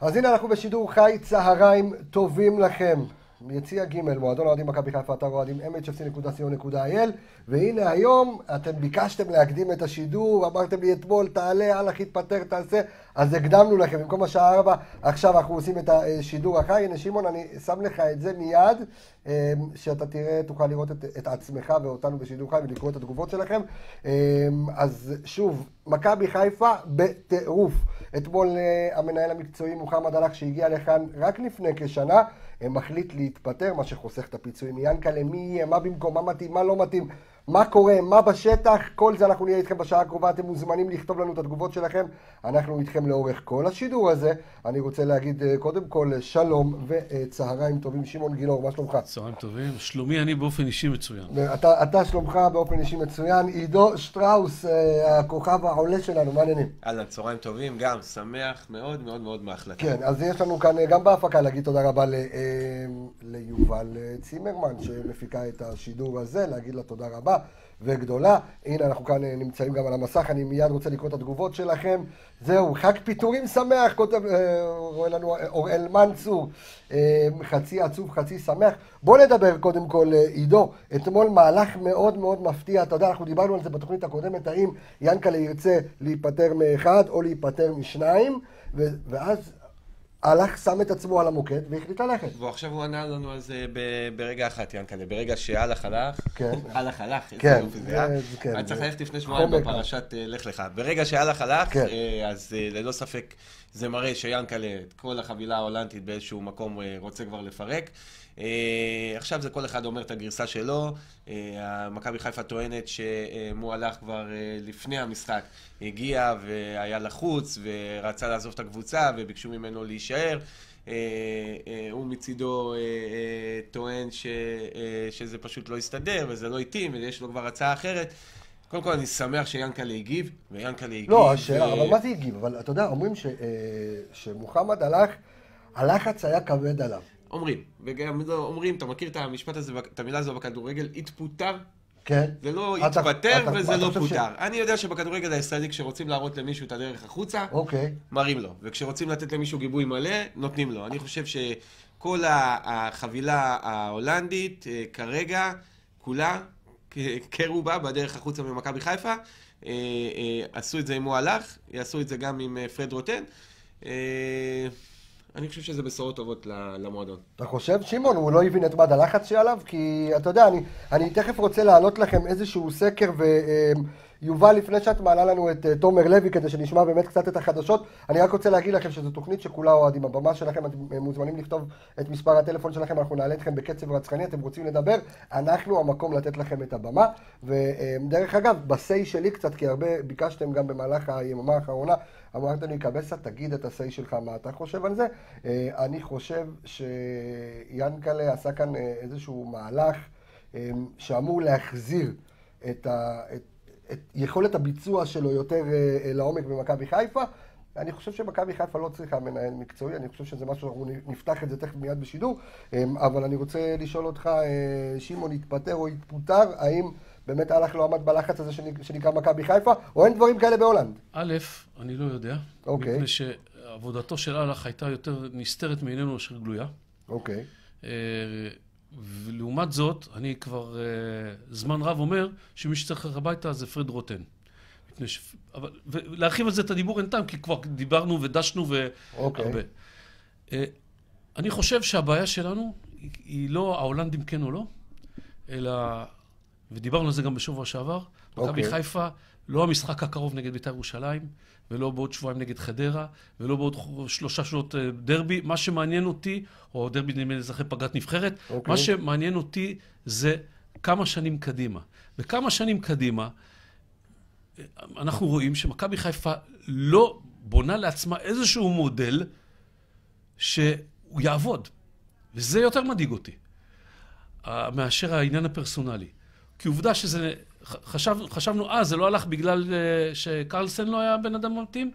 אז הנה אנחנו בשידור חי, צהריים טובים לכם. יציע ג', מועדון אוהדים מכבי חיפה, אתר אוהדים mhfc.co.il והנה היום, אתם ביקשתם להקדים את השידור, אמרתם לי אתמול, תעלה, הלך, התפטר, תעשה, אז הקדמנו לכם, במקום השעה 4, עכשיו אנחנו עושים את השידור החי. הנה שמעון, אני שם לך את זה מיד, שאתה תראה, תוכל לראות את, את עצמך ואותנו בשידור חי ולקרוא את התגובות שלכם. אז שוב, מכבי חיפה בטירוף. אתמול המנהל המקצועי מוחמד הלך שהגיע לכאן רק לפני כשנה. מחליט להתפטר, מה שחוסך את הפיצויים מיאנקלה, מי יהיה, מה במקום, מה מתאים, מה לא מתאים, מה קורה, מה בשטח, כל זה אנחנו נהיה איתכם בשעה הקרובה, אתם מוזמנים לכתוב לנו את התגובות שלכם, אנחנו איתכם לאורך כל השידור הזה. אני רוצה להגיד קודם כל שלום וצהריים טובים, שמעון גילאור, מה שלומך? צהריים טובים, שלומי אני באופן אישי מצוין. אתה, אתה שלומך באופן אישי מצוין, עידו שטראוס, הכוכב העולה שלנו, מה העניינים? אהלן, צהריים טובים, גם שמח מאוד מאוד מאוד מההחלטה. כן, אז יש לנו כאן גם בהפקה להגיד תודה רבה ל, ליובל צימרמן שמפיקה את השידור הזה, להגיד לה תודה רבה. וגדולה. הנה, אנחנו כאן נמצאים גם על המסך, אני מיד רוצה לקרוא את התגובות שלכם. זהו, חג פיטורים שמח, כותב, רואה לנו אוראל מנצור, חצי עצוב, חצי שמח. בואו נדבר קודם כל, עידו, אתמול מהלך מאוד מאוד מפתיע, אתה יודע, אנחנו דיברנו על זה בתוכנית הקודמת, האם ינקלה ירצה להיפטר מאחד או להיפטר משניים, ואז... הלך, שם את עצמו על המוקד והחליט ללכת. ועכשיו הוא ענה לנו על זה ברגע אחת, ינקלה. ברגע שהלך הלך, כן. הלך הלך, כן, איזה יופי זה, אה? כן, היה צריך ללכת לפני שבועיים בפרשת אה, לך לך. ברגע שהלך הלך, כן. אה, אז אה, ללא ספק זה מראה שיאנקלה כל החבילה ההולנדית באיזשהו מקום אה, רוצה כבר לפרק. אה, עכשיו זה כל אחד אומר את הגרסה שלו. אה, מכבי חיפה טוענת שמו הלך כבר אה, לפני המשחק, הגיע והיה לחוץ ורצה לעזוב את הקבוצה וביקשו ממנו להישאר. הוא מצידו טוען ש, שזה פשוט לא הסתדר וזה לא התאים ויש לו כבר הצעה אחרת. קודם כל אני שמח שיאנקל'ה הגיב, ויאנקל'ה הגיב. לא, השאלה, ו- אבל מה זה הגיב? אבל אתה יודע, אומרים ש- שמוחמד הלך, הלחץ היה כבד עליו. אומרים, וגם לא, אומרים, אתה מכיר את המשפט הזה, את המילה הזו בכדורגל, התפוטר? כן. זה לא אתה- התפטר אתה- וזה אתה לא חושב ש- פוטר. אני יודע שבכדורגל הישראלי כשרוצים להראות למישהו את הדרך החוצה, אוקיי. מראים לו. וכשרוצים לתת למישהו גיבוי מלא, נותנים לו. אני חושב שכל החבילה ההולנדית, אה, כרגע, כולה, כרובה, בדרך החוצה ממכבי חיפה. אה, אה, עשו את זה אם הוא הלך, יעשו את זה גם עם פרד רוטן. אני חושב שזה בשורות טובות למועדון. אתה חושב, שמעון, הוא לא הבין את מד הלחץ שעליו? כי אתה יודע, אני, אני תכף רוצה להעלות לכם איזשהו סקר, ויובל, לפני שאת מעלה לנו את אה, תומר לוי, כדי שנשמע באמת קצת את החדשות, אני רק רוצה להגיד לכם שזו תוכנית שכולה אוהדים. הבמה שלכם, אתם אה, מוזמנים לכתוב את מספר הטלפון שלכם, אנחנו נעלה אתכם בקצב רצחני, אתם רוצים לדבר, אנחנו המקום לתת לכם את הבמה. ודרך אגב, בסיי שלי קצת, כי הרבה ביקשתם גם במהלך היממה האחרונה, אמרת לי, קבסה, תגיד את הסיי שלך, מה אתה חושב על זה? אה, אני חושב שיאנקלה עשה כאן אה, איזשהו מהלך אה, שאמור להחזיר את, ה, את, את יכולת הביצוע שלו יותר לעומק במכבי חיפה. אני חושב שמכבי חיפה לא צריכה מנהל מקצועי, אני חושב שזה משהו שאנחנו נפתח את זה תכף מיד בשידור, אבל אני רוצה לשאול אותך, שמעון התפטר או התפוטר, האם באמת הלך לא עמד בלחץ הזה שנק- שנקרא מכבי חיפה, או אין דברים כאלה בהולנד? א', אני לא יודע. אוקיי. מפני שעבודתו של אהלך הייתה יותר נסתרת מעינינו מאשר גלויה. אוקיי. אה, ולעומת זאת, אני כבר אה, זמן רב אומר שמי שצריך ללכת הביתה זה פרד רוטן. מפני ש... אבל... ולהרחיב על זה את הדיבור אין טעם, כי כבר דיברנו ודשנו אוקיי. והרבה. אה, אני חושב שהבעיה שלנו היא לא ההולנדים כן או לא, אלא, ודיברנו על זה גם בשבוע שעבר, מכבי אוקיי. חיפה, לא המשחק הקרוב נגד בית"ר ירושלים, ולא בעוד שבועיים נגד חדרה, ולא בעוד שלושה שעות אה, דרבי. מה שמעניין אותי, או דרבי נדמה לי אחרי פגרת נבחרת, אוקיי. מה שמעניין אותי זה כמה שנים קדימה. וכמה שנים קדימה, אנחנו רואים שמכבי חיפה לא בונה לעצמה איזשהו מודל שהוא יעבוד. וזה יותר מדאיג אותי, אה, מאשר העניין הפרסונלי. כי עובדה שזה, חשב, חשבנו, אה, זה לא הלך בגלל אה, שקרלסן לא היה בן אדם מתאים?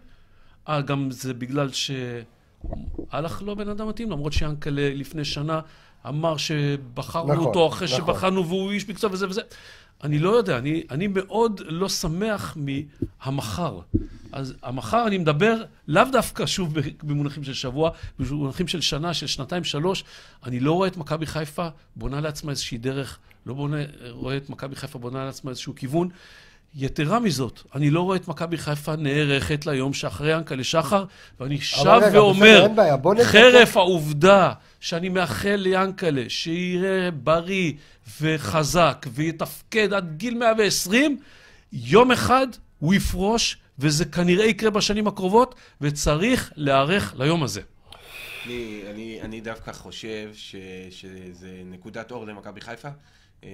אה, גם זה בגלל שהלך לא בן אדם מתאים, למרות שיאנקל'ה לפני שנה אמר שבחרנו נכון, אותו אחרי נכון. שבחרנו והוא איש מקצוע וזה וזה. אני לא יודע, אני, אני מאוד לא שמח מהמחר. אז המחר אני מדבר לאו דווקא, שוב, במונחים של שבוע, במונחים של שנה, של שנתיים, שלוש. אני לא רואה את מכבי חיפה בונה לעצמה איזושהי דרך, לא בונה, רואה את מכבי חיפה בונה לעצמה איזשהו כיוון. יתרה מזאת, אני לא רואה את מכבי חיפה נערכת ליום שאחרי ינקלה שחר, ואני שב רגע, ואומר. חרף העובדה שאני מאחל ליענקלה שיראה בריא וחזק ויתפקד עד גיל 120, יום אחד הוא יפרוש, וזה כנראה יקרה בשנים הקרובות, וצריך להיערך ליום הזה. אני, אני, אני דווקא חושב ש, שזה נקודת אור למכבי חיפה. אה,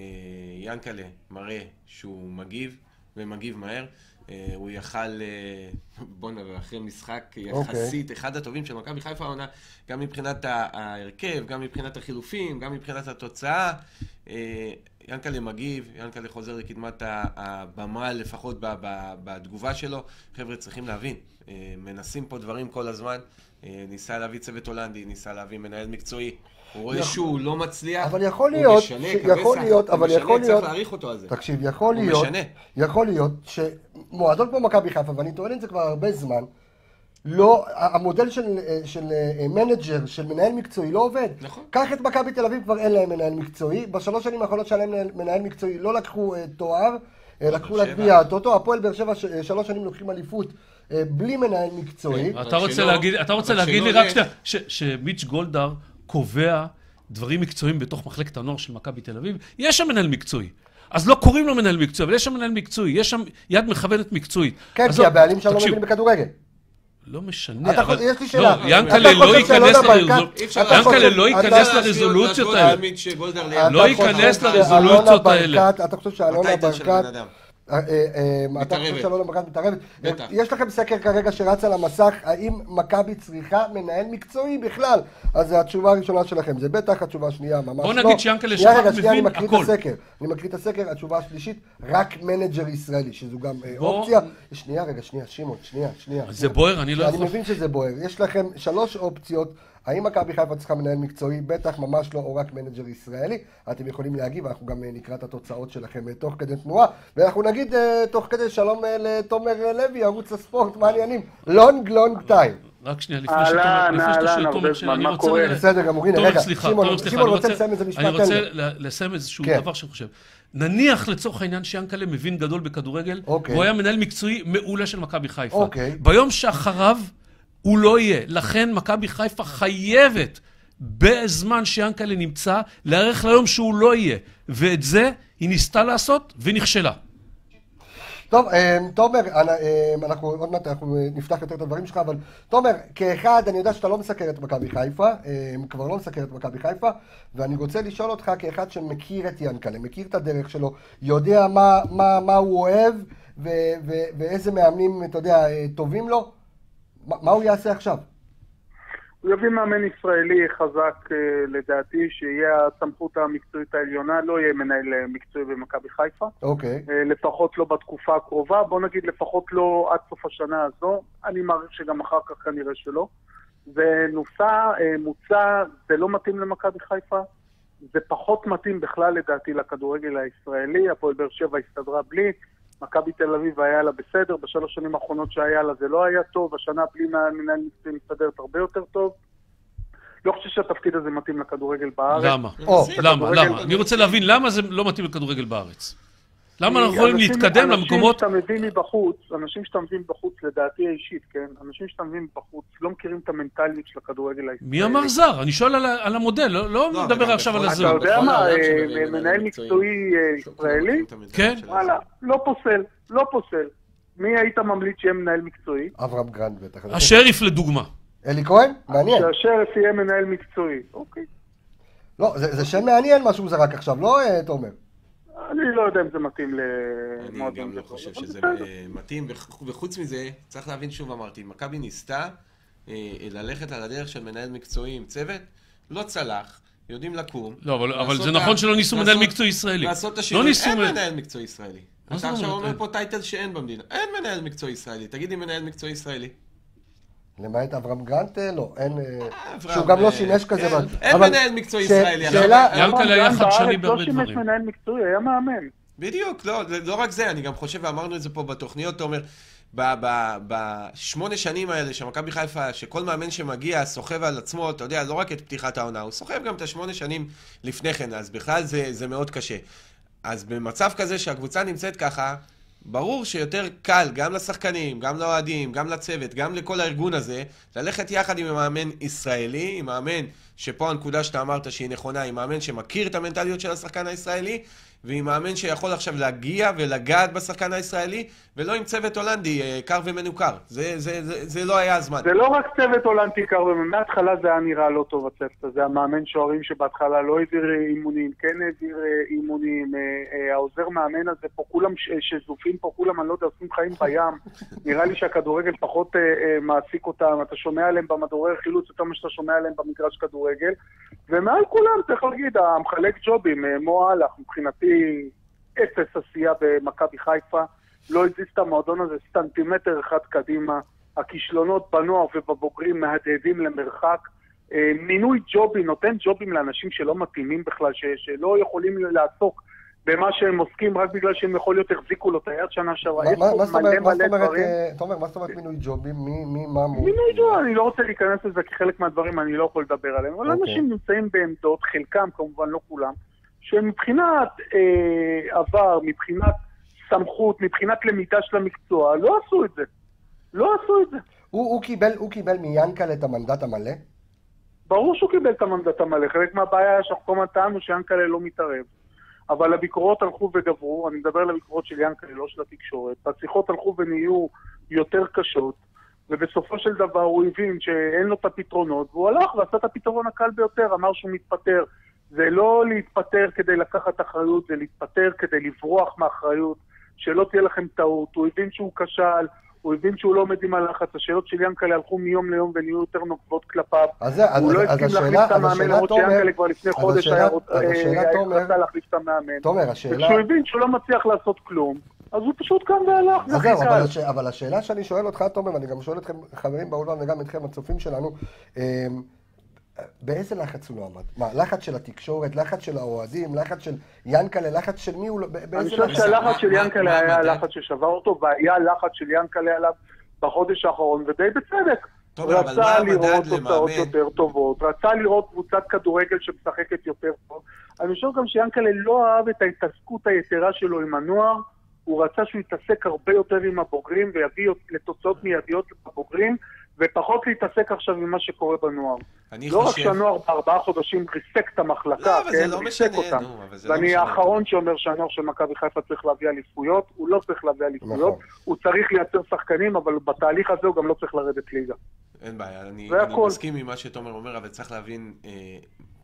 ינקלה מראה שהוא מגיב, ומגיב מהר. אה, הוא יכל, אה, בוא נראה, אחרי משחק יחסית אחד הטובים של מכבי חיפה העונה, גם מבחינת ההרכב, גם מבחינת החילופים, גם מבחינת התוצאה. אה, ינקלה מגיב, ינקלה חוזר לקדמת הבמה, לפחות בתגובה שלו. חבר'ה, צריכים להבין, מנסים פה דברים כל הזמן. אה, ניסה להביא צוות הולנדי, ניסה להביא מנהל מקצועי. הוא רואה יכול- שהוא לא מצליח. אבל יכול הוא להיות משנה, ש- קבסה, יכול להיות, הוא אבל משנה, יכול להיות- צריך להעריך אותו על זה. תקשיב, יכול הוא להיות, משנה. יכול להיות שמועדון כמו מכבי חיפה, ואני טוען את זה כבר הרבה זמן, לא, המודל של, של אה, מנג'ר, של מנהל מקצועי, לא עובד. נכון. קח את מכבי תל אביב, כבר אין להם מנהל מקצועי. בשלוש שנים האחרונות שהיה להם מנהל, מקצועי, לא לקחו אה, תואר, אה, לקחו שבע. לגביע הטוטו. הפועל באר שבע אה, שלוש שנים לוקחים אליפות אה, בלי מנהל מקצועי. כן. אתה רוצה להגיד, אתה רוצה להגיד לי רק שנייה, שמיץ' גולדהאר קובע דברים מקצועיים בתוך מחלקת הנוער של מכבי תל אביב? יש שם מנהל מקצועי. אז לא קוראים לו מנהל מקצועי, אבל יש שם מנהל מקצועי, יש שם יד מכוונת מקצועית. כן, כי הבעלים שם לא מבינים בכדורגל. לא משנה, אתה אבל... חושב- יש לי שאלה. לא, ינקלה אתה לא ייכנס שאלונה ברקת- לרזול- אי אפשר אתה ינקלה לא ייכנס לרזולוציות האלה. לא חושב ייכנס לרזולוציות האלה. אתה חושב שאלונה ברקת... אה, אה, אה, אתה חושב. שאלונה ברקת מתערבת? בטח. יש לכם סקר כרגע שרץ על המסך, האם מכבי צריכה מנהל מקצועי בכלל? אז התשובה הראשונה שלכם זה בטח, התשובה השנייה ממש לא. בוא נגיד שיענקל'ה שנייה, שחר רגע, שנייה, אני מבין מקריא את הכל. הסקר. אני מקריא את הסקר, התשובה השלישית, רק מנג'ר ישראלי, שזו גם אופציה. שנייה, רגע, שנייה, שמעון, שנייה, שנייה. זה בוער, אני לא אני יכול... מבין שזה בוער. יש לכם שלוש אופציות. האם מכבי חיפה צריכה מנהל מקצועי? בטח, ממש לא, או רק מנג'ר ישראלי. אתם יכולים להגיב, אנחנו גם אה, נקרא את התוצאות שלכם אה, תוך כדי תנועה. ואנחנו נגיד אה, תוך כדי שלום לתומר לוי, ערוץ הספורט, מה העניינים? long long time. רק שנייה, לפני שתומר, לפני תומר, זמן, אני מה רוצה... בסדר גמור, הנה, רגע, שמעון, רוצה לסיים איזה משפט, אני רוצה לסיים איזשהו כן. דבר שאני חושב. נניח לצורך העניין שיאנקל'ה מבין גדול בכדורגל, אוקיי. והוא היה מנהל מקצועי מעולה של מכבי חיפה. אוקיי. ביום שאחריו הוא לא יהיה. לכן מכבי חיפה חייבת, בזמן שיאנקל'ה נמצא, להיערך ליום שהוא לא יהיה. ואת זה היא ניסתה לעשות, והיא נכשלה. טוב, אה, תומר, אה, אנחנו עוד מעט אנחנו אה, נפתח יותר את הדברים שלך, אבל תומר, כאחד, אני יודע שאתה לא מסקר את מכבי חיפה, כבר לא מסקר את מכבי חיפה, ואני רוצה לשאול אותך כאחד שמכיר את ינקלה, מכיר את הדרך שלו, יודע מה, מה, מה הוא אוהב ו, ו, ואיזה מאמנים, אתה יודע, טובים לו, מה, הוא יעשה עכשיו? הוא יביא מאמן ישראלי חזק, אה, לדעתי, שיהיה הסמכות המקצועית העליונה, לא יהיה מנהל אה, מקצועי במכבי חיפה. אוקיי, אה, לפחות לא בתקופה הקרובה, בוא נגיד לפחות לא עד סוף השנה הזו, אני מעריך שגם אחר כך כנראה שלא. זה נוסע, מוצע, זה לא מתאים למכבי חיפה, זה פחות מתאים בכלל לדעתי לכדורגל הישראלי, הפועל באר שבע הסתדרה בלי, מכבי תל אביב היה לה בסדר, בשלוש שנים האחרונות שהיה לה זה לא היה טוב, השנה בלי מנהל מקצועי מסתדרת הרבה יותר טוב. לא חושב שהתפקיד הזה מתאים לכדורגל בארץ. למה? או, למה? למה? אני רוצה להבין למה זה לא מתאים לכדורגל בארץ. למה אנחנו יכולים להתקדם למקומות... אנשים שאתה מביא מבחוץ, אנשים שאתה מביא מבחוץ, לדעתי האישית, כן? אנשים שאתה מביא מבחוץ לא מכירים את המנטליות של הכדורגל הישראלי. מי אמר זר? אני שואל על המודל, לא- לא לא, מדבר עכשיו על הזהות. אתה יודע מה, אה, מנהל מקצועי אה, ישראלי? כן. וואלה, לא פוסל, לא פוסל. מי היית ממליץ שיהיה מנהל מקצועי? אברהם גרנט בטח. השריף לדוגמה. אלי כהן? מעניין. שהשריף יהיה מנהל מקצועי. אוקיי. לא, זה, זה שם מעניין מה שהוא זרק עכשיו, לא, אה, תומר? אני לא יודע אם זה מתאים אני למועדון גם לא חושב שזה. אה, מתאים, וח- וחוץ מזה, צריך להבין, שוב אמרתי, מכבי ניסתה אה, ללכת על הדרך של מנהל מקצועי עם צוות, לא צלח, יודעים לקום. לא, אבל- אבל זה נכון שלא ניסו לעשות- מנהל מקצועי ישראלי. לעשות את לא השינוי, ניסו... אין מ- מנהל מקצועי ישראלי. אתה עכשיו? אומר פה טייטל שאין במדינה, אין מנהל מקצועי ישראלי, תגיד לי מנהל מקצועי ישראלי. למעט אברהם גרנט, לא, אין... אה, שהוא גם לא אה, שימש כזה. אין- אבל- אין מנהל מקצועי ישראלי. שאלה- חדשני בארץ בהרבה לא שימש דברים. מנהל מקצועי, היה מאמן. בדיוק, לא, לא רק זה, אני גם חושב, ואמרנו את זה פה בתוכניות, תומר, בשמונה שנים האלה שמכבי חיפה, שכל מאמן שמגיע סוחב על עצמו, אתה יודע, לא רק את פתיחת העונה, הוא סוחב גם את השמונה שנים לפני כן, אז בכלל זה, זה מאוד קשה. אז במצב כזה שהקבוצה נמצאת ככה, ברור שיותר קל גם לשחקנים, גם לאוהדים, גם לצוות, גם לכל הארגון הזה, ללכת יחד עם מאמן ישראלי, עם מאמן שפה הנקודה שאתה אמרת שהיא נכונה, עם מאמן שמכיר את המנטליות של השחקן הישראלי, ועם מאמן שיכול עכשיו להגיע ולגעת בשחקן הישראלי, ולא עם צוות הולנדי אה, קר ומנוכר. זה, זה, זה, זה לא היה הזמן. זה לא רק צוות הולנדי קר, ומההתחלה זה היה נראה לא טוב הצוות הזה. המאמן שוערים שבהתחלה לא העביר אימונים, כן העביר אה, אימונים. אה, העוזר מאמן הזה פה, כולם שזופים פה, כולם, אני לא יודע, עושים חיים בים. נראה לי שהכדורגל פחות מעסיק אותם. אתה שומע עליהם במדורי חילוץ יותר ממה שאתה שומע עליהם במגרש כדורגל. ומעל כולם, צריך להגיד, המחלק ג'ובים, אה, מו אהלך, מבחינתי אפס עשייה במכבי חיפה. לא הזיז את המועדון הזה סטנטימטר אחד קדימה. הכישלונות בנוער ובבוגרים מהדהדים למרחק. אה, מינוי ג'ובים, נותן ג'ובים לאנשים שלא מתאימים בכלל, ש, שלא יכולים לעסוק במה שהם עוסקים רק בגלל שהם יכול להיות החזיקו לו את היד שנה שעברה. יש פה מלא מלא דברים. אה, תומר, מה זאת אומרת מינוי ג'ובים? מי, מי, מה אמור? מינוי ג'ובים, אני לא רוצה להיכנס לזה, כי חלק מהדברים אני לא יכול לדבר עליהם, אבל אוקיי. אנשים נמצאים בעמדות, חלקם כמובן, לא כולם, שמבחינת אה, עבר, מבחינת סמכות, מבחינת למידה של המקצוע, לא עשו את זה. לא עשו את זה. הוא, הוא, קיבל, הוא קיבל מיאנקל את המנדט המלא? ברור שהוא קיבל את המנדט המלא, חלק מהבעיה היה שאנחנו כל הזמן טענו שיאנקל'ה לא מתערב. אבל הביקורות הלכו וגברו, אני מדבר על הביקורות של יאנקל'ה, לא של התקשורת, והשיחות הלכו ונהיו יותר קשות, ובסופו של דבר הוא הבין שאין לו את הפתרונות, והוא הלך ועשה את הפתרון הקל ביותר, אמר שהוא מתפטר. זה לא להתפטר כדי לקחת אחריות, זה להתפטר כדי לברוח מאחריות, שלא תהיה לכם טעות. הוא הבין שהוא כשל, הוא הבין שהוא לא עומד עם הלחץ, השאלות של ינקלה הלכו מיום ליום ונהיו יותר נוקבות כלפיו. אז זה, אז, לא אז הסכים השאלה, להחליף את אז המאמן, למרות שיאנקל'ה כבר לפני אז חודש השאלה- היה אז רוצ- השאלה, היה תומר- רצה להחליף את המאמן. תומר, השאלה... וכשהוא הבין שהוא לא מצליח לעשות כלום, אז הוא פשוט קם והלך, זה אז זהו, אבל. הש... אבל השאלה שאני שואל אותך, תומר, ואני גם שואל אתכם, חברים באולפן וגם אתכם, הצופים שלנו, אמ, באיזה לחץ הוא לא עמד? מה, לחץ של התקשורת, לחץ של האוהדים, לחץ של ינקלה, לחץ של מי הוא לא... אני חושב לחץ? שהלחץ של ינקלה היה? הלחץ ששבר אותו, והיה לחץ של ינקלה עליו בחודש האחרון, ודי בצדק. רצה לראות תוצאות? יותר טובות, רצה לראות קבוצת כדורגל שמשחקת יותר טוב. אני חושב גם שיאנקל'ה לא אהב את ההתעסקות היתרה שלו עם הנוער, הוא רצה שהוא יתעסק הרבה יותר עם הבוגרים ויביא לתוצאות מיידיות לבוגרים, ופחות להתעסק עכשיו עם מה שקורה בנוער. אני לא רק חושב... שהנוער בארבעה חודשים ריסק את המחלקה, לא, אבל זה כן, לא ריסק משנה, אותם. נו, אבל זה לא ואני משנה. האחרון שאומר שהנוער של מכבי חיפה צריך להביא אליפויות, הוא לא צריך להביא אליפויות, נכון. הוא צריך לייצר שחקנים, אבל בתהליך הזה הוא גם לא צריך לרדת ליגה. אין בעיה, אני, אני. מסכים עם מה שתומר אומר, אבל צריך להבין, אה,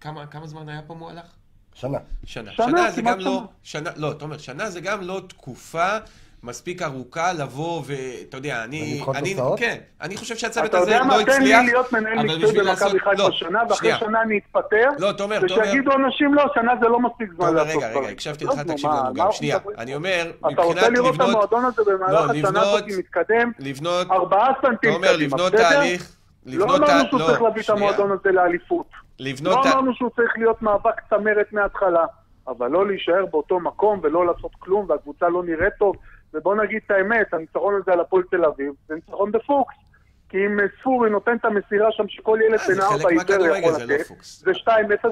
כמה, כמה זמן היה פה מועלך? שנה. שנה. שנה, שנה זה גם לא, שנה, לא, תומר, שנה זה גם לא תקופה מספיק ארוכה לבוא ואתה יודע, אני, אני? כן, אני חושב שהצוות אתה הזה יודע מה, לא תן הצליח, לי להיות מנהל אבל מקצועי בשביל במכבי לעשות- חיפה לא, שנה, ואחרי שנייה. שנה אני אתפטר, לא, תומר, תומר, ושיגידו אנשים, לא, שנה זה לא מספיק זמן תומר, לעשות רגע, רגע. הקשבתי לא, לך, תקשיב לנו גם, שנייה, מדברים? אני אומר, אתה רוצה מבחינת לראות את לבנות, המועדון הזה במהלך לא, השנה הזאת לבנות- מתקדם לבנות, ארבעה סנטים תומר, קדימה, לבנות בסדר? תהליך, לא לבנות אמרנו שהוא לא, צריך להביא את. המועדון הזה לאליפות. לבנות לא אמרנו שהוא צריך להיות מאבק צמרת מההתחלה, אבל לא להישאר באותו מקום ולא לעשות כלום, והקבוצה לא נראית טוב. ובוא נגיד את האמת, הניצחון הזה על הפועל תל אביב, זה ניצחון בפוקס. כי אם אה, ספורי נותן את המסירה שם שכל ילד אה, בן ארבע מהכדורגל, יכול זה לא לתת. זה 2-0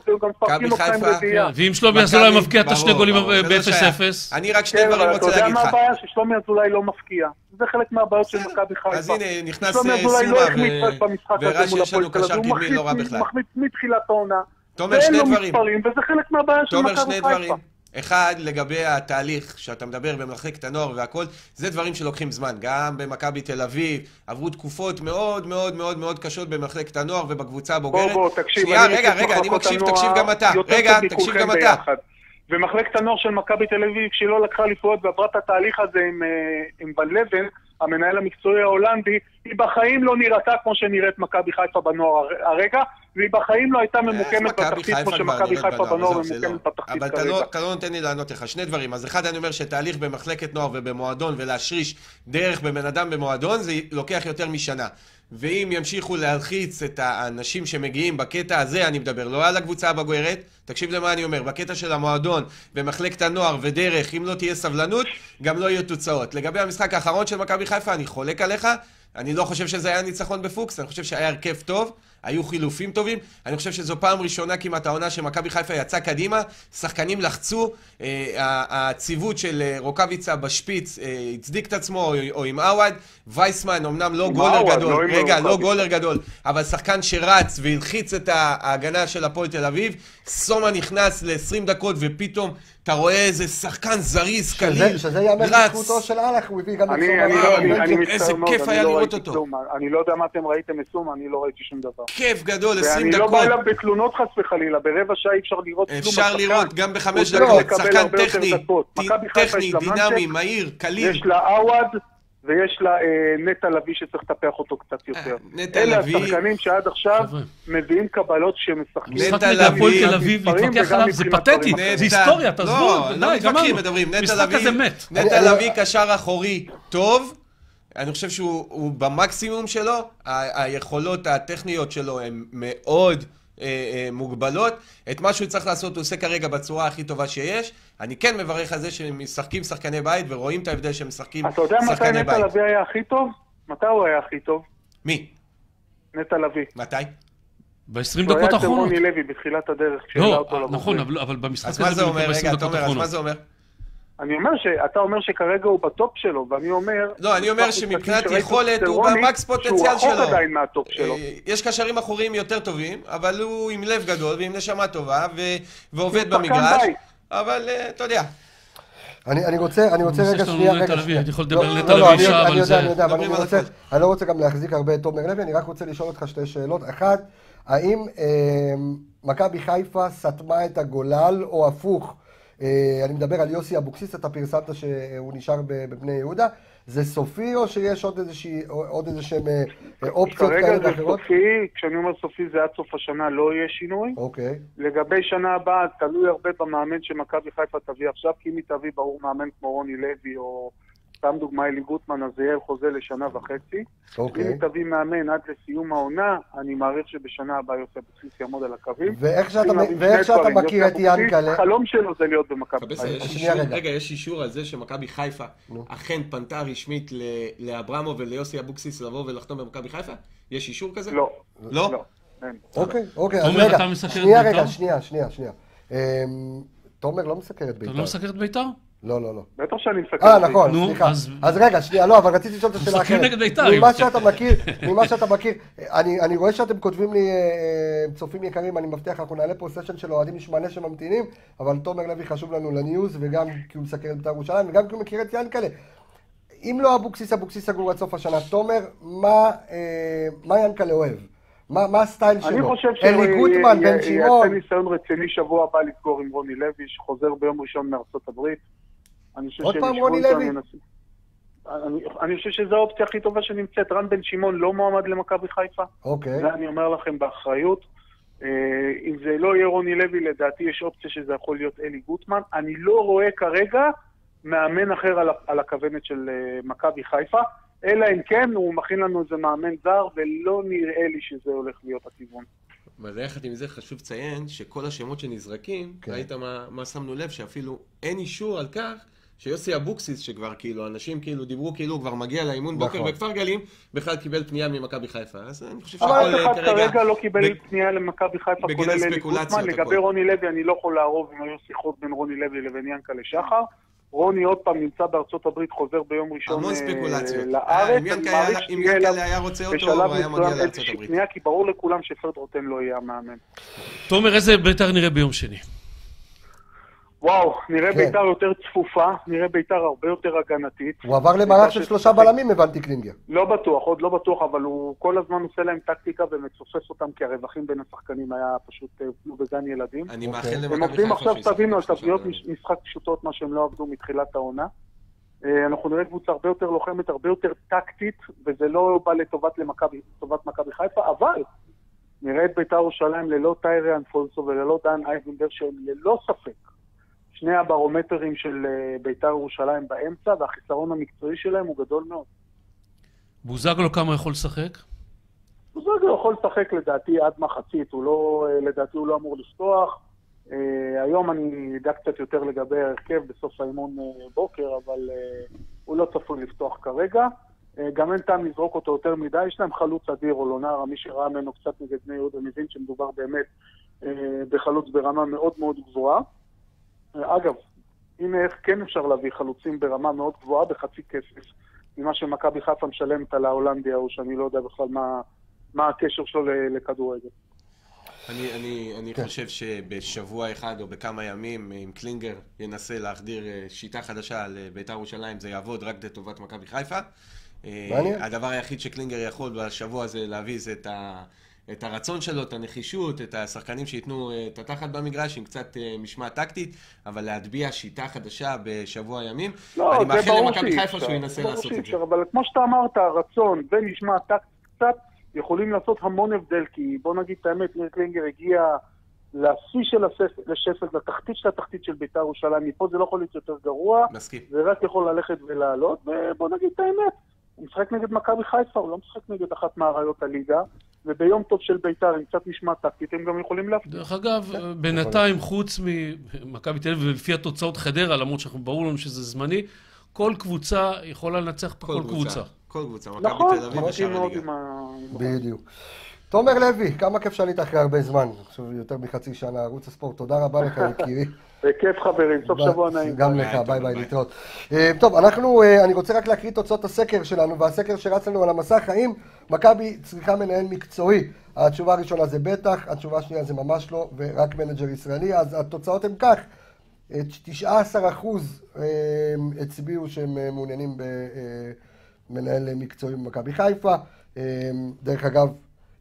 והוא גם מפרקים עם חיפה, רביעייה. ואם שלומי אזולאי מבקיע את השני גולים ברור, זה לא ב-0-0. אני רק שני כן, דברים אבל אתה רוצה יודע להגיד מה לך. הבעיה? ששלומי אזולאי לא מפקיע. זה חלק מהבעיות של. מכבי חיפה. אז הנה, נכנס שלומי אה, אזולאי סיומה לא החמיץ רק ו- במשחק הזה ורש"י מול יש לנו הפועל תל קשר אביב, הוא לא רע מחמיץ- בכלל. מחמיץ מתחילת העונה. תומר, ואין שני לו דברים. מספרים, וזה חלק מהבעיה של מכבי חיפה. אחד, לגבי התהליך שאתה מדבר במחלקת הנוער והכל, זה דברים שלוקחים זמן. גם במכבי תל אביב, עברו תקופות מאוד מאוד מאוד מאוד קשות במחלקת הנוער ובקבוצה הבוגרת. בוא, בוא, תקשיב, שנייה, רגע, רגע, אני מקשיב, תקשיב גם אתה. רגע, תקשיב גם אתה. ומחלקת הנוער של מכבי תל אביב, כשהיא לא לקחה אליפויות ועברה את התהליך הזה עם, אה, עם ון לבן, המנהל המקצועי ההולנדי, היא בחיים לא נראתה כמו שנראית מכבי חיפה בנוער הר- הרגע, והיא בחיים לא הייתה איך ממוקמת בתחתית כמו שמכבי חיפה בנוער, ממוקמת לא. בתחתית אבל כרגע. לא, אתה לא נותן לי לענות לך. שני דברים. אז אחד, אני אומר שתהליך במחלקת נוער ובמועדון ולהשריש דרך בבן אדם במועדון, זה לוקח יותר משנה. ואם ימשיכו להלחיץ את האנשים שמגיעים בקטע הזה, אני מדבר, לא על הקבוצה הבוגרת, תקשיב למה אני אומר, בקטע של המועדון ומחלקת הנוער ודרך, אם לא תהיה סבלנות, גם לא יהיו תוצאות. לגבי המשחק האחרון של מכבי חיפה, אני חולק עליך, אני לא חושב שזה היה ניצחון בפוקס, אני חושב שהיה הרכב טוב, היו חילופים טובים, אני חושב שזו פעם ראשונה כמעט העונה שמכבי חיפה יצאה קדימה, שחקנים לחצו, אה, הציוות של אה, רוקאביצה בשפיץ אה, הצדיק את עצמו, או, או עם עווד, וייסמן אמנם לא גולר גדול, לא רגע, לא. גולר גדול, אבל שחקן שרץ והלחיץ את ההגנה של הפועל תל אביב, סומה נכנס ל-20 דקות ופתאום אתה רואה איזה שחקן זריז, קליל, שזה- שזה ייאמר רץ. לזכותו של אהלך, הוא הביא גם את אני, סומה אני, לא, אני, לבנצ'ר. אני איזה מצטער מאוד, כיף אני היה לא לראות ראיתי אותו. כלום. אני לא יודע מה אתם ראיתם מסום, אני לא ראיתי שום דבר. כיף גדול, 20 ואני לא דקות. בא אליו בתלונות חס וחלילה, ברבע שעה אי אפשר לראות כלום. אפשר. לראות גם בחמש דקות, לקבל שחקן טכני, דקות. טכני, דינמי, מהיר, קליל. יש לה עווד, ויש לה אה, נטע לביא שצריך לטפח אותו קצת יותר. אה, נטע אלה לביא- השחקנים שעד עכשיו חבר'ה. מביאים קבלות שמשחקים. נטע משחק נגד הפועל לביא- תל אביב, להתווכח עליו זה פתטי, זה היסטוריה, תעזבו, לא, לא מתווכחים. מדברים. נטע משחק לביא. נטע לביא קשר אחורי טוב, אני חושב שהוא הוא במקסימום שלו, ה- היכולות הטכניות שלו הן מאוד מוגבלות. את מה שהוא צריך לעשות הוא עושה כרגע בצורה הכי טובה שיש. אני כן מברך על זה שהם משחקים שחקני בית ורואים את ההבדל שהם משחקים אתה יודע מתי שחקני נטע בית. לביא היה הכי טוב? מתי הוא היה הכי טוב? מי? נטע לביא. מתי? ב-20 הוא היה דקות אצל. רוני לוי בתחילת הדרך, כשהעלה לא, אותו. נכון, אבל- אבל במשחק אז מה הזה זה אומר? ב-20 רגע, דקות תומר, אז. מה זה אומר? אני אומר שאתה אומר שכרגע הוא בטופ שלו, ואני אומר... לא, אני אומר שמבחינת יכולת הוא במקס פוטנציאל שהוא שלו. רחוק עדיין מהטופ שלו. אה, יש קשרים אחוריים יותר טובים, אבל הוא עם לב גדול ועם נשמה טובה ו- ועובד במגרש. אבל אה, אתה יודע, אני, אני רוצה, אני רוצה רגע שנייה, רגע שנייה. הייתי יכול לדבר לא, על נטע לא, לא, אני- שעה, אני אבל יודע, זה- אני יודע, אבל אני הכל. אני לא רוצה גם להחזיק הרבה את תומר לוי, אני רק רוצה לשאול אותך שתי שאלות. אחת, האם אה, מכבי חיפה סתמה את הגולל, או הפוך? אה, אני מדבר על יוסי אבוקסיס, אתה פרסמת שהוא נשאר בבני יהודה. זה סופי, או שיש עוד איזה שהם אה, אה, אופציות כרגע כאלה זה ואחרות? סופי, כשאני אומר סופי זה עד סוף השנה לא יהיה שינוי. אוקיי. לגבי שנה הבאה, תלוי הרבה במאמן שמכבי חיפה תביא עכשיו, כי אם היא תביא ברור מאמן כמו רוני לוי, או סתם דוגמא אלי גוטמן, אז זה יהיה חוזה לשנה וחצי. אם אוקיי. היא תביא מאמן עד לסיום העונה, אני מעריך שבשנה הבאה יוסי אבוקסיס יעמוד על הקווים. ואיך שאתה- ואיך שאתה. מכיר את ינקלה- החלום שלו זה להיות במכבי חיפה. רגע. יש אישור על זה שמכבי חיפה נו. אכן פנתה רשמית ל- לאברמו וליוסי אבוקסיס לבוא ולחתום במכבי חיפה? יש אישור כזה? לא. לא? לא. אוקיי, אוקיי, אז רגע, אתה מסקר את שנייה בית"ר? רגע, שנייה, שנייה, שנייה. אמ, תומר לא מסקר את אתה בית"ר. לא מסקר את בית"ר? לא, לא, לא. בטח שאני מסתכל. אה. נכון, סליחה. אז- רגע, שנייה, לא, אבל רציתי לשאול את השאלה אחרת. נגד בית"ר, ממה שאתה מכיר, ממה שאתה מכיר, אני אני רואה שאתם כותבים לי, אה, צופים יקרים, אני מבטיח, אנחנו נעלה פה סשן של אוהדים, יש מלא שממתינים, אבל תומר לוי חשוב לנו ל news, וגם כי הוא מסקר את בית"ר ירושלים, וגם כי הוא מכיר את ינקלה. אם לא אבוקסיס, אבוקסיס סגור עד סוף השנה. תומר, מה, אה, מה ינקלה אוהב? מה מה הסטייל שלו? אני חושב אלי גוטמן, בן שמעון. ניסיון רציני שבוע הבא לסגור עם רוני לוי, שחוזר ביום ראשון מארצות הברית. אני חושב עוד פעם רוני לוי? אני- אני חושב שזו האופציה הכי טובה שנמצאת. רן בן שמעון לא מועמד למכבי חיפה. אוקיי. זה אני אומר לכם באחריות. אה, אם זה לא יהיה רוני לוי, לדעתי יש אופציה שזה יכול להיות אלי גוטמן. אני לא רואה כרגע מאמן אחר על, על הכוונת של אה, מכבי חיפה, אלא אם כן הוא מכין לנו איזה מאמן זר, ולא נראה לי שזה הולך להיות הכיוון. אבל יחד עם זה חשוב לציין שכל השמות שנזרקים, כן. ראית מה, מה שמנו לב, שאפילו אין אישור על כך שיוסי אבוקסיס, שכבר כאילו, אנשים כאילו דיברו כאילו הוא כבר מגיע לאימון בוקר נכון. בכפר גלים, בכלל קיבל פנייה ממכבי חיפה. אז אני חושב אבל שהכל אף אחד כרגע... כרגע לא קיבל ב- פנייה למכבי חיפה, בגלל כולל אלי ספקולציות, גוטמן. לגבי הכל. רוני לוי, אני לא יכול לערוב אם היו שיחות בין רוני לוי לבין ינקלה שחר. רוני עוד פעם נמצא בארצות הברית, חוזר ביום ראשון המון אה, ספקולציות. לארץ. אה, אם אני ינקלה היה- רוצה אותו, הוא היה מגיע לארצות הברית. כי ברור לכולם שפרד רוטן לא יהיה המאמן. תומר, איזה בית"ר נראה ביום שני? וואו, נראה כן. בית"ר יותר צפופה, נראה בית"ר הרבה יותר הגנתית. הוא עבר למערך של שלושה בלמים, הבנתי קלינגר. לא בטוח, עוד לא בטוח, אבל הוא כל הזמן עושה להם טקטיקה ומצופף אותם, כי הרווחים בין השחקנים היה פשוט אה, כמו בגן ילדים. אני אוקיי. מאחל למכבי הם חיפה עובדים עכשיו, תבינו, על תבניות משחק פשוטות, מה שהם לא עבדו מתחילת העונה. אה, אנחנו נראה קבוצה הרבה יותר לוחמת, הרבה יותר טקטית, וזה לא בא לטובת למכבי- לטובת מכבי חיפה, אבל נראה את בית"ר ירושלים ללא טיירי אנפולסו וללא דן אייבנדר, שהם ללא ספק שני הברומטרים של אה, בית"ר ירושלים באמצע, והחיסרון המקצועי שלהם הוא גדול מאוד. בוזגלו כמה יכול לשחק? בוזגלו יכול לשחק לדעתי עד מחצית, הוא לא, אה, לדעתי הוא לא אמור לפתוח. Uh, היום אני אדע קצת יותר לגבי ההרכב בסוף האימון בוקר, אבל הוא לא צפוי לפתוח כרגע. גם אין טעם לזרוק אותו יותר מדי, יש להם חלוץ אדיר, או לונרה, מי שראה ממנו קצת נגד בני יהודה מבין שמדובר באמת בחלוץ ברמה מאוד מאוד גבוהה. אגב, הנה איך כן אפשר להביא חלוצים ברמה מאוד גבוהה בחצי כסף, ממה שמכבי חיפה משלמת על ההולנדי ההוא, שאני לא יודע בכלל מה, מה הקשר שלו לכדורגל. אני, אני, אני כן. חושב שבשבוע אחד או בכמה ימים, אם קלינגר ינסה להחדיר אה, שיטה חדשה לבית"ר ירושלים, זה יעבוד רק לטובת מכבי חיפה. אה, מעניין. הדבר היחיד שקלינגר יכול בשבוע הזה להביא זה את, ה, את הרצון שלו, את הנחישות, את השחקנים שייתנו אה, את התחת במגרש עם קצת משמעת טקטית, אבל להטביע שיטה חדשה בשבוע ימים. לא, אני מאחל למכבי חיפה שהוא ינסה לעשות את זה. אבל כמו שאתה אמרת, הרצון ומשמעת טקטית קצת... יכולים לעשות המון הבדל, כי בוא נגיד את האמת, ניר קלינגר הגיע לשיא של השפל, לתחתית של התחתית של בית"ר ירושלים, מפה זה לא יכול להיות יותר גרוע. מסכים. זה רק יכול ללכת ולעלות, ובוא נגיד את האמת, הוא משחק נגד מכבי חיפה, הוא לא משחק נגד אחת מאריות הליגה. וביום טוב של בית"ר, עם קצת משמעת טקטית, הם גם יכולים להפתיע. דרך אגב, כן. בינתיים, חוץ ממכבי תל אביב, ולפי התוצאות חדרה, למרות שברור לנו שזה זמני, כל קבוצה יכולה לנצח פה כל קבוצה. כל קבוצה, מכבי נכון, תל אביב ושאר הליגה. בדיוק. תומר לוי, כמה כיף שעלית אחרי הרבה זמן, עכשיו יותר מחצי שנה, ערוץ הספורט, תודה רבה לך יקירי. בכיף חברים, סוף שבוע נעים. גם לך, ביי ביי, להתראות. אה, טוב, אנחנו, אה, אני רוצה רק להקריא תוצאות הסקר שלנו, והסקר שרץ לנו על המסך, האם מכבי צריכה מנהל מקצועי? התשובה הראשונה זה בטח, התשובה השנייה זה ממש לא, ורק מנג'ר ישראלי, אז התוצאות הן כך. 19 אחוז אה, הצביעו שהם מעוניינים במנהל מקצועי במכבי חיפה. דרך אגב,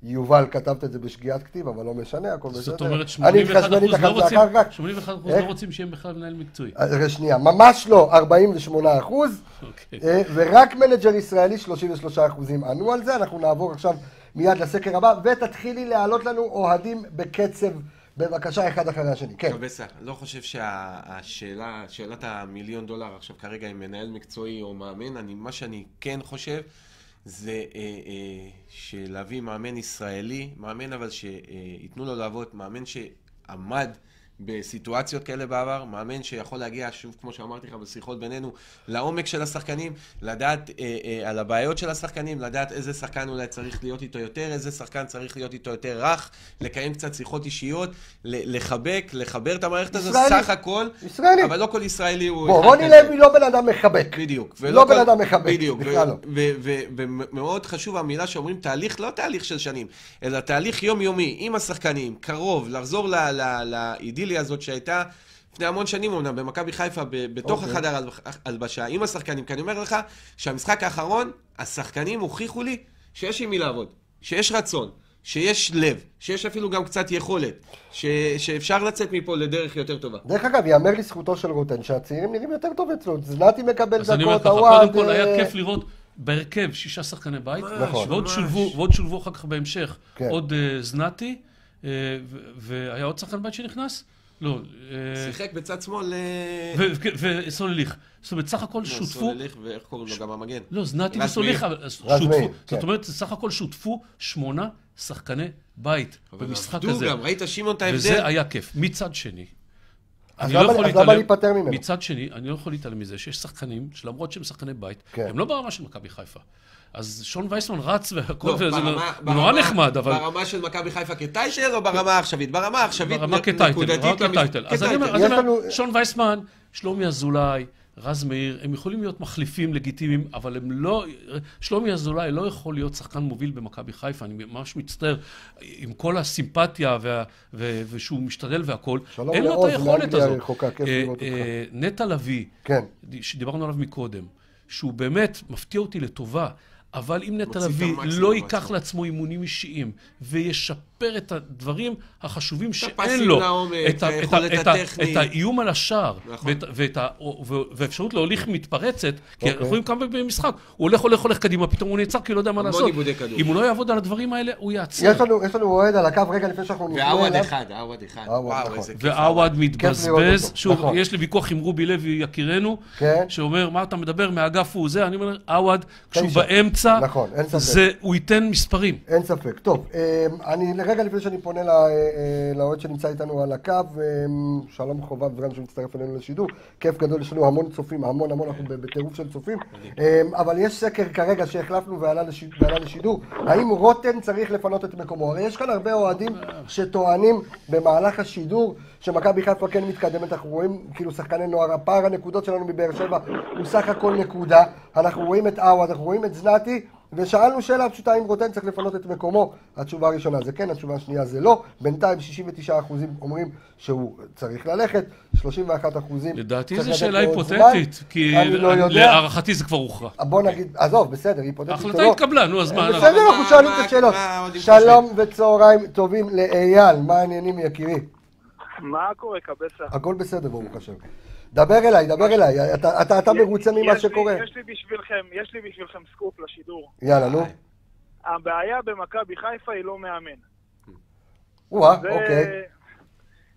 יובל כתבת את זה בשגיאת כתיב, אבל לא משנה, הכל בסדר. זאת אומרת, 81 אחוז לא רוצים, 81 אחוז לא רוצים שיהיה בכלל מנהל מקצועי. רגע, שנייה, ממש לא, 48 אחוז, אוקיי. ורק מנג'ר ישראלי, 33 אחוזים ענו על זה. אנחנו נעבור עכשיו מיד לסקר הבא, ותתחילי להעלות לנו אוהדים בקצב. בבקשה, אחד אחרי השני, כן. טוב, בסדר. לא חושב שהשאלה, שאלת המיליון דולר עכשיו כרגע עם מנהל מקצועי או מאמן, אני, מה שאני כן חושב, זה אה, אה, שלהביא מאמן ישראלי, מאמן אבל שייתנו לו לעבוד, מאמן שעמד בסיטואציות כאלה בעבר, מאמן שיכול להגיע, שוב, כמו שאמרתי לך בשיחות בינינו, לעומק של השחקנים, לדעת אה, אה, על הבעיות של השחקנים, לדעת איזה שחקן אולי צריך להיות איתו יותר, איזה שחקן צריך להיות איתו יותר רך, לקיים קצת שיחות אישיות, לחבק, לחבר את המערכת הזאת, סך הכל, ישראלי. אבל לא כל ישראלי הוא... בוא, רוני לוי לא בן אדם מחבק. בדיוק. לא כל... בן אדם מחבק, בדיוק, בכלל לא. ומאוד חשוב המילה שאומרים תהליך, לא תהליך של שנים, אלא תהליך יומיומי עם השחקנים, קרוב, לחזור לאידיל האידיליה הזאת שהייתה לפני המון שנים אמנם, במכבי חיפה, בתוך okay. אוקיי. החדר הלבשה, עם השחקנים. כי אני אומר לך שהמשחק האחרון, השחקנים הוכיחו לי שיש עם מי לעבוד, שיש רצון. שיש לב, שיש אפילו גם קצת יכולת, ש, שאפשר לצאת מפה לדרך יותר טובה. דרך אגב, ייאמר לזכותו של רוטן שהצעירים נראים יותר טוב אצלו. זנתי מקבל דקות, הוואד... קודם כל היה אה, כיף לראות בהרכב שישה שחקני בית, נכון. ועוד שולבו, ועוד שולבו אחר כך בהמשך כן. עוד uh, זנתי, uh, והיה עוד שחקן בית שנכנס. לא. אה, שיחק בצד שמאל... וסולליך. זאת אומרת, סך הכל לא, שותפו... סולליך, ואיך קוראים לו? גם המגן. לא, זנתי וסולליך שותפו. זאת כן. אומרת, סך הכל שותפו שמונה שחקני בית במשחק הזה. עבדו גם, ראית שמעון את ההבדל? וזה היה כיף. מצד שני, אז לא למה להיפטר ממנו? מצד שני, אני לא יכול להתעלם מזה שיש שחקנים, שלמרות שהם שחקני בית, כן. הם לא ברמה של מכבי חיפה. אז שון וייסמן רץ והכל, לא, זה ברמה, נורא נחמד, אבל... ברמה של מכבי חיפה כטייטל או ברמה העכשווית? ברמה העכשווית ברמה כטייטל, ברמה כטייטל. אז אני אומר, שון וייסמן, שלומי אזולאי, רז מאיר, הם יכולים להיות מחליפים לגיטימיים, אבל הם לא... שלומי אזולאי לא יכול להיות שחקן מוביל במכבי חיפה, אני ממש מצטער, עם כל הסימפתיה וה, ו, ושהוא משתדל והכול, אין לו את היכולת הזאת. אה, אה, נטע לביא, כן. שדיברנו עליו מקודם, שהוא באמת מפתיע אותי לטובה. אבל אם נטע לביא לא ייקח. לעצמו אימונים אישיים וישפר את הדברים החשובים שאין לו, לעומק, את ה- את ה- היכולת את ה- הטכנית. את האיום על השער, נכון. ואת- ואת ה- ו- והאפשרות להוליך מתפרצת, כי אוקיי. אנחנו רואים כמה במשחק, הוא הולך, הולך, הולך קדימה, פתאום הוא נעצר כי הוא לא יודע מה לעשות. אם הוא לא יעבוד על הדברים האלה, הוא יעצר. יש לנו, אוהד על הקו רגע לפני שאנחנו נפנה ועווד אליו. אחד, עווד אחד. עווד, נכון. כיף. ועווד לראות מתבזבז, שוב, נכון. יש לי ויכוח עם רובי לוי יקירנו, כן. שאומר, מה אתה מדבר, מהאגף הוא זה, אני אומר, עווד, כשהוא תשע. באמצע, נכון, אין ספק. זה, הוא ייתן מספרים. אין ספק. טוב, אמ, אני רגע לפני שאני פונה ל- אה, לאוהד שנמצא איתנו על הקו, אמ, שלום חובב ורן שמצטרף אלינו לשידור, כיף גדול, יש לנו המון צופים, המון המון, אנחנו בטירוף של צופים, אמ, אבל יש סקר כרגע שהחלפנו ועלה לשיד- ועלה לשידור, האם רוטן צריך לפנות את מקומו? הרי יש כאן הרבה אוהדים שטוענים במהלך השידור שמכבי חיפה כן מתקדמת, אנחנו רואים כאילו שחקני נוער, הפער הנקודות שלנו מבאר שבע הוא סך הכל נקודה, אנחנו רואים את עווד, אנחנו רואים את זנתי, ושאלנו שאלה פשוטה אם רוטן צריך לפנות את מקומו. התשובה הראשונה זה כן, התשובה השנייה זה לא. בינתיים 69% אומרים שהוא צריך ללכת, 31% לדעתי צריך זו שאלה. היפותטית, כי לא. להערכתי זה כבר הוכרע. בוא נגיד, עזוב, בסדר, היפותטית ההחלטה או לא. התקבלה, נו, אז מה... אנחנו- בסדר, אנחנו מה- שואלים מה- את השאלות. מה שלום וצהריים טובים לאייל, מה העניינים יקירי? מה קורה, קבסה? הכל בסדר ברוך השם. דבר אליי, דבר אליי, אתה- אתה אתה מרוצה ממה שקורה? יש לי בשבילכם, יש לי בשבילכם סקופ לשידור. יאללה, נו. הבעיה במכבי חיפה היא לא מאמן. וואה, זה- אוקיי.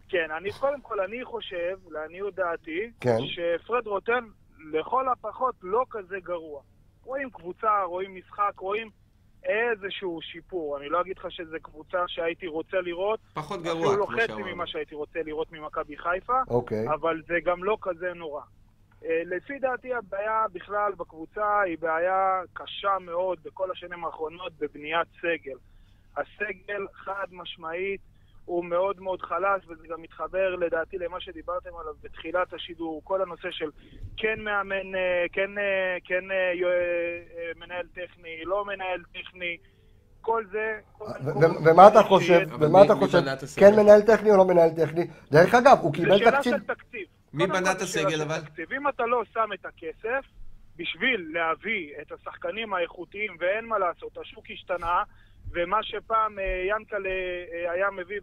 כן, אני קודם כל, אני חושב, לעניות דעתי, כן. שפרד רוטן לכל הפחות לא כזה גרוע. רואים קבוצה, רואים משחק, רואים איזשהו שיפור. אני לא אגיד לך שזו קבוצה שהייתי רוצה לראות, פחות גרוע, אפילו לא חצי. ממה שהייתי רוצה לראות ממכבי חיפה, אוקיי. אבל זה גם לא כזה נורא. אה, לפי דעתי הבעיה בכלל בקבוצה היא בעיה קשה מאוד בכל השנים האחרונות בבניית סגל. הסגל חד משמעית הוא מאוד מאוד חלש וזה גם מתחבר לדעתי למה שדיברתם עליו בתחילת השידור, כל הנושא של כן מאמן, אה, כן, אה, כן אה, מנהל טכני, לא מנהל טכני, כל זה... כל- ו- ומה אתה חושב, ומה אתה חושב? כן מנהל טכני או לא מנהל טכני? דרך אגב, הוא זה קיבל שאלה תקציב, של תקציב. מי בנה את זה שאלה הסגל, אבל? תקציב. אם אתה לא שם את הכסף בשביל להביא את השחקנים האיכותיים, ואין מה לעשות, השוק השתנה, ומה שפעם אה, ינקלה אה, היה מביא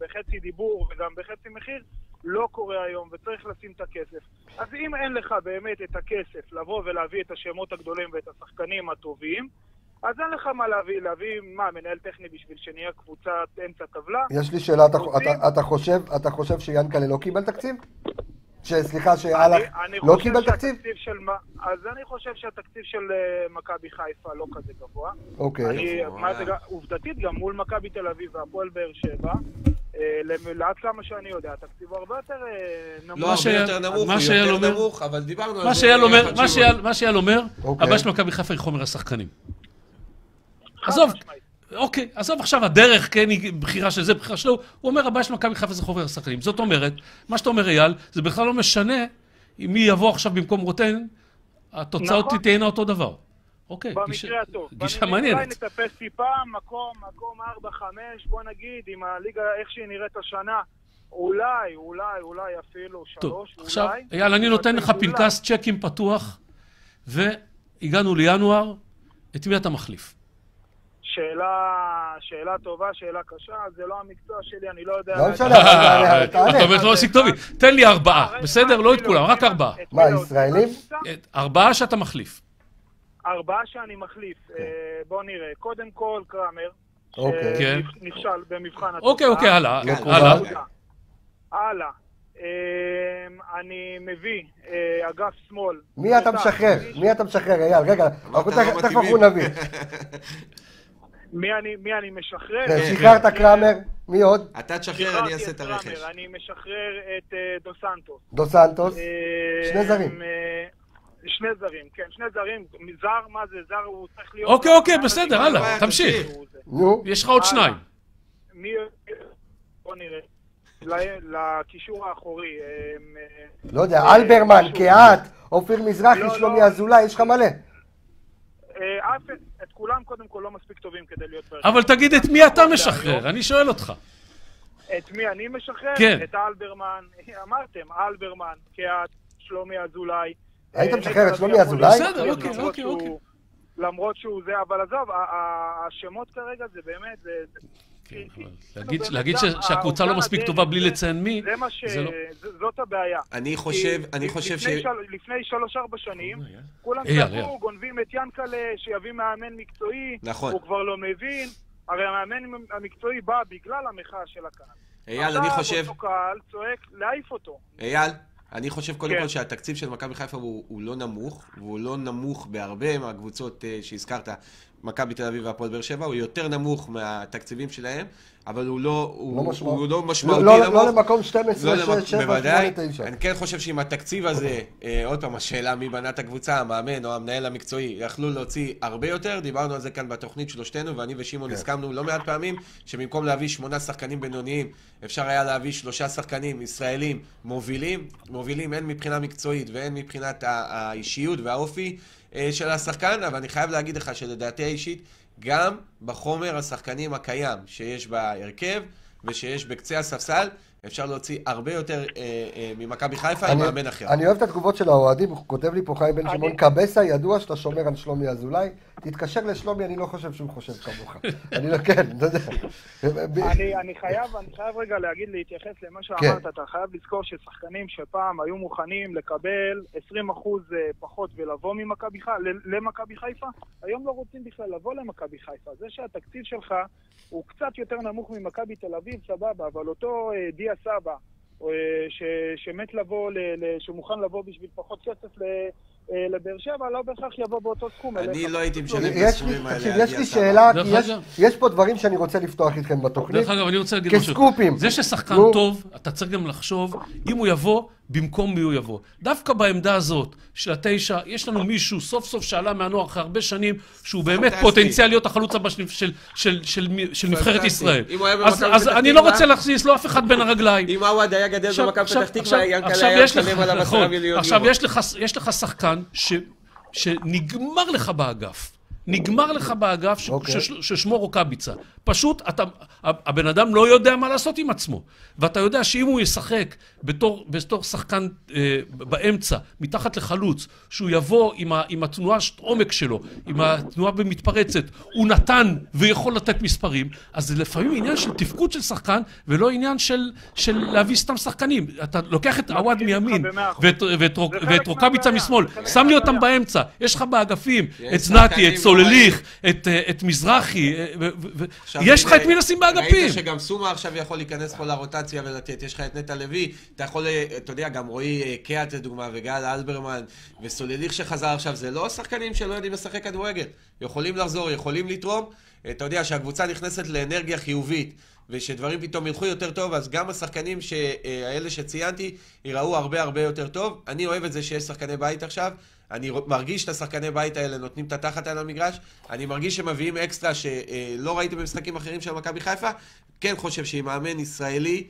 בחצי דיבור וגם בחצי מחיר, לא קורה היום, וצריך לשים את הכסף. אז אם אין לך באמת את הכסף לבוא ולהביא את השמות הגדולים ואת השחקנים הטובים, אז אין לך מה להביא, להביא מה, מנהל טכני בשביל שנהיה קבוצת אמצע טבלה? יש לי שאלה, אתה-? אתה- אתה חושב, אתה חושב שיאנקלה לא קיבל תקציב? שסליחה, אני לא קיבל תקציב? של... אז אני חושב שהתקציב של אה, מכבי חיפה לא כזה גבוה. אוקיי. אני. מה זה, עובדתית גם מול מכבי תל אביב והפועל באר שבע, אה, למ- עד כמה שאני יודע, התקציב הוא הרבה יותר אה, נמוך. לא מה הרבה שהיה- יותר נמוך, מה הוא יותר נמוך, אבל דיברנו על מה זה. מה. שאייל- אומר, אוקיי. הבעיה של מכבי חיפה היא חומר השחקנים. עזוב. אוקיי, עזוב עכשיו הדרך, כן, היא בחירה של זה, בחירה שלו, הוא אומר הבעיה של מכבי חיפה זה חומר השחקנים. זאת אומרת, מה שאתה אומר אייל, זה בכלל לא משנה מי יבוא עכשיו במקום רוטן, התוצאות נכון. תהיינה אותו דבר. אוקיי, גישה- במקרה הטוב. גישה במקרה- אולי מעניינת. נטפס טיפה, מקום, מקום 4-5, בוא נגיד, עם הליגה, איך שהיא נראית השנה, אולי, אולי, אולי אפילו טוב, שלוש, אולי. עכשיו, אייל, אני נותן לך אולי. פנקס צ'קים פתוח, והגענו לינואר, את מי אתה מחליף? שאלה, שאלה טובה, שאלה קשה, זה לא המקצוע שלי, אני לא יודע... לא. משנה, תענה, אתה אומר, תענה. אתה לא עושה טובי. תן לי ארבעה, בסדר? לא את כאילו, כולם, רק כאילו, ארבעה. את מה, כאילו, ישראלים? ארבעה שאתה מחליף. ארבעה שאני מחליף. אה, בוא נראה. קודם כל, קראמר. אוקיי. כן. שנכשל במבחן אוקיי, אוקיי, הלאה, לא הלאה. הלאה. אה, אני מביא אה, אגף שמאל. מי אתה משחרר? מי- אתה משחרר, אייל? רגע, אנחנו לא תכף. אנחנו נביא. מי אני- מי אני משחרר? כן, כן, שחררת כן. קראמר, מי עוד? אתה תשחרר, אני אעשה את הרכש. אני משחרר את אה, דו סנטוס. דו סנטוס. אה, שני זרים. אה, שני זרים, כן, שני זרים. זר, מה זה? זר הוא צריך להיות... אוקיי, אוקיי, בסדר, הלאה, תמשיך. נו, יש לך עוד. שניים. מי... בוא נראה. לקישור האחורי. לא יודע, אלברמן. קהת, אופיר מזרחי, לא, שלומי לא. אזולאי, יש לך מלא. אה, כולם קודם כל לא מספיק טובים כדי להיות... בהרכב. אבל תגיד את מי אתה משחרר. אני שואל אותך. את מי אני משחרר? כן. את אלברמן. אמרתם, אלברמן, קהת, שלומי אזולאי. היית אה, משחרר את נטע שלומי לביא אזולאי? בסדר, אוקיי, למרות אוקיי, אוקיי. למרות שהוא זה, אבל עזוב, השמות כרגע זה באמת, זה... כן, אבל להגיד- שהקבוצה לא מספיק טובה בלי זה- לציין מי, זה מה ש... זה לא- זאת הבעיה. אני חושב, אני חושב ש... לפני של- לפני שלוש-ארבע שנים, כולם אייל, צעקו, אייל. גונבים את ינקלה, שיביא מאמן מקצועי, נכון. הוא כבר לא מבין. הרי המאמן המקצועי בא בגלל המחאה של הקהל. אייל, אני חושב... אתה, אותו קהל, צועק להעיף אותו. אייל, אני חושב קודם כן. כל שהתקציב של מכבי חיפה הוא, הוא לא נמוך, והוא לא נמוך בהרבה מהקבוצות uh, שהזכרת, מכבי תל אביב והפועל באר שבע, הוא יותר נמוך מהתקציבים שלהם, אבל הוא לא, הוא, לא הוא, משמעות. הוא לא לא, משמעותי לא, נמוך. לא למקום 12, לא 6, למק- 7, 8, בוודאי. 9. אני כן חושב שעם התקציב הזה, אה, עוד פעם, השאלה מי בנה את הקבוצה, המאמן או המנהל המקצועי, יכלו להוציא הרבה יותר, דיברנו על זה כאן בתוכנית שלושתנו, ואני ושמעון כן. הסכמנו לא מעט פעמים, שבמקום להביא שמונה שחקנים בינוניים, אפשר היה להביא שלושה שחקנים ישראלים מובילים, מובילים הן מבחינה מקצועית והן מבחינת האישיות והאופי של השחקן, אבל אני חייב להגיד לך שלדעתי האישית, גם בחומר השחקנים הקיים שיש בהרכב ושיש בקצה הספסל, אפשר להוציא הרבה יותר אה, אה, ממכבי חיפה עם אני- מאמן אחר. אני אוהב את התגובות של האוהדים, הוא כותב לי פה חיים בן שמעון קבסה, ידוע שאתה שומר על שלומי אזולאי, תתקשר לשלומי, אני לא חושב שהוא חושב כמוך. אני לא, כן, אתה יודע. אני, חייב, אני חייב רגע להגיד, להתייחס למה שאמרת, אתה חייב לזכור ששחקנים שפעם היו מוכנים לקבל 20% פחות ולבוא ממכבי חיפה, למכבי חיפה, היום לא רוצים בכלל לבוא למכבי חיפה. זה שהתקציב שלך הוא קצת יותר נמוך ממכבי תל אביב, סבבה, אבל אותו אה, דיה סבא, אה, ש- שמת לבוא, ל- ל- שמוכן לבוא בשביל פחות כסף ל- אה, לבאר שבע, לא בהכרח יבוא באותו סכום. אני. לא הייתי משלם את יש לי, הסכומים האלה. תקשיב, יש לי. שאלה, כי יש- פה דברים שאני רוצה לפתוח איתכם בתוכנית. דרך אגב, אני רוצה להגיד משהו. כסקופים. זה ששחקן. טוב, אתה צריך גם לחשוב אם הוא יבוא, במקום מי הוא יבוא. דווקא בעמדה הזאת של התשע, יש לנו מישהו סוף סוף שעלה מהנוער אחרי הרבה שנים, שהוא באמת. פוטנציאל להיות החלוץ הבא של, של, של, של, של נבחרת. ישראל. אז, אז אני לא רוצה להכניס לו אף אחד בין הרגליים. אם עווד היה גדל עכשיו- במכבי עכשיו- פתח עכשיו- תקווה, ינקלה עכשיו היה משלם עליו נכון. עשרה מיליון עכשיו יורו. יש לך, יש לך שחקן ש, שנגמר לך באגף. נגמר לך באגף ש, אוקיי. שש, ששמו רוקאביצה. פשוט אתה, הבן אדם לא יודע מה לעשות עם עצמו. ואתה יודע שאם הוא ישחק בתור, בתור שחקן אה, באמצע, מתחת לחלוץ, שהוא יבוא עם, ה, עם התנועה עומק שלו, עם התנועה במתפרצת, הוא נתן ויכול לתת מספרים, אז זה לפעמים עניין של תפקוד של שחקן, ולא עניין של, של להביא סתם שחקנים. אתה לוקח את עווד מימין. ואת, ואת, ואת רוקאביצה משמאל, שם לי אותם. באמצע. יש לך באגפים את זנתי, את סולליך, את, אה, את מזרחי, עכשיו, יש לך את מי לשים באגפים. ראית שגם סומה עכשיו יכול להיכנס פה לרוטציה ולתת, יש לך את נטע לוי, אתה יכול, אה, אתה יודע, גם רועי אה, קהת לדוגמה, וגל אלברמן, וסולליך שחזר עכשיו, זה לא שחקנים שלא יודעים לשחק כדורגל. יכולים לחזור, יכולים לתרום. אה, אתה יודע, שהקבוצה נכנסת לאנרגיה חיובית. ושדברים פתאום ילכו יותר טוב, אז גם השחקנים האלה שציינתי ייראו הרבה הרבה יותר טוב. אני אוהב את זה שיש שחקני בית עכשיו. אני מרגיש את השחקני בית האלה נותנים את התחת על המגרש. אני מרגיש שמביאים אקסטרה שלא ראיתי במשחקים אחרים של מכבי חיפה. כן חושב שעם מאמן ישראלי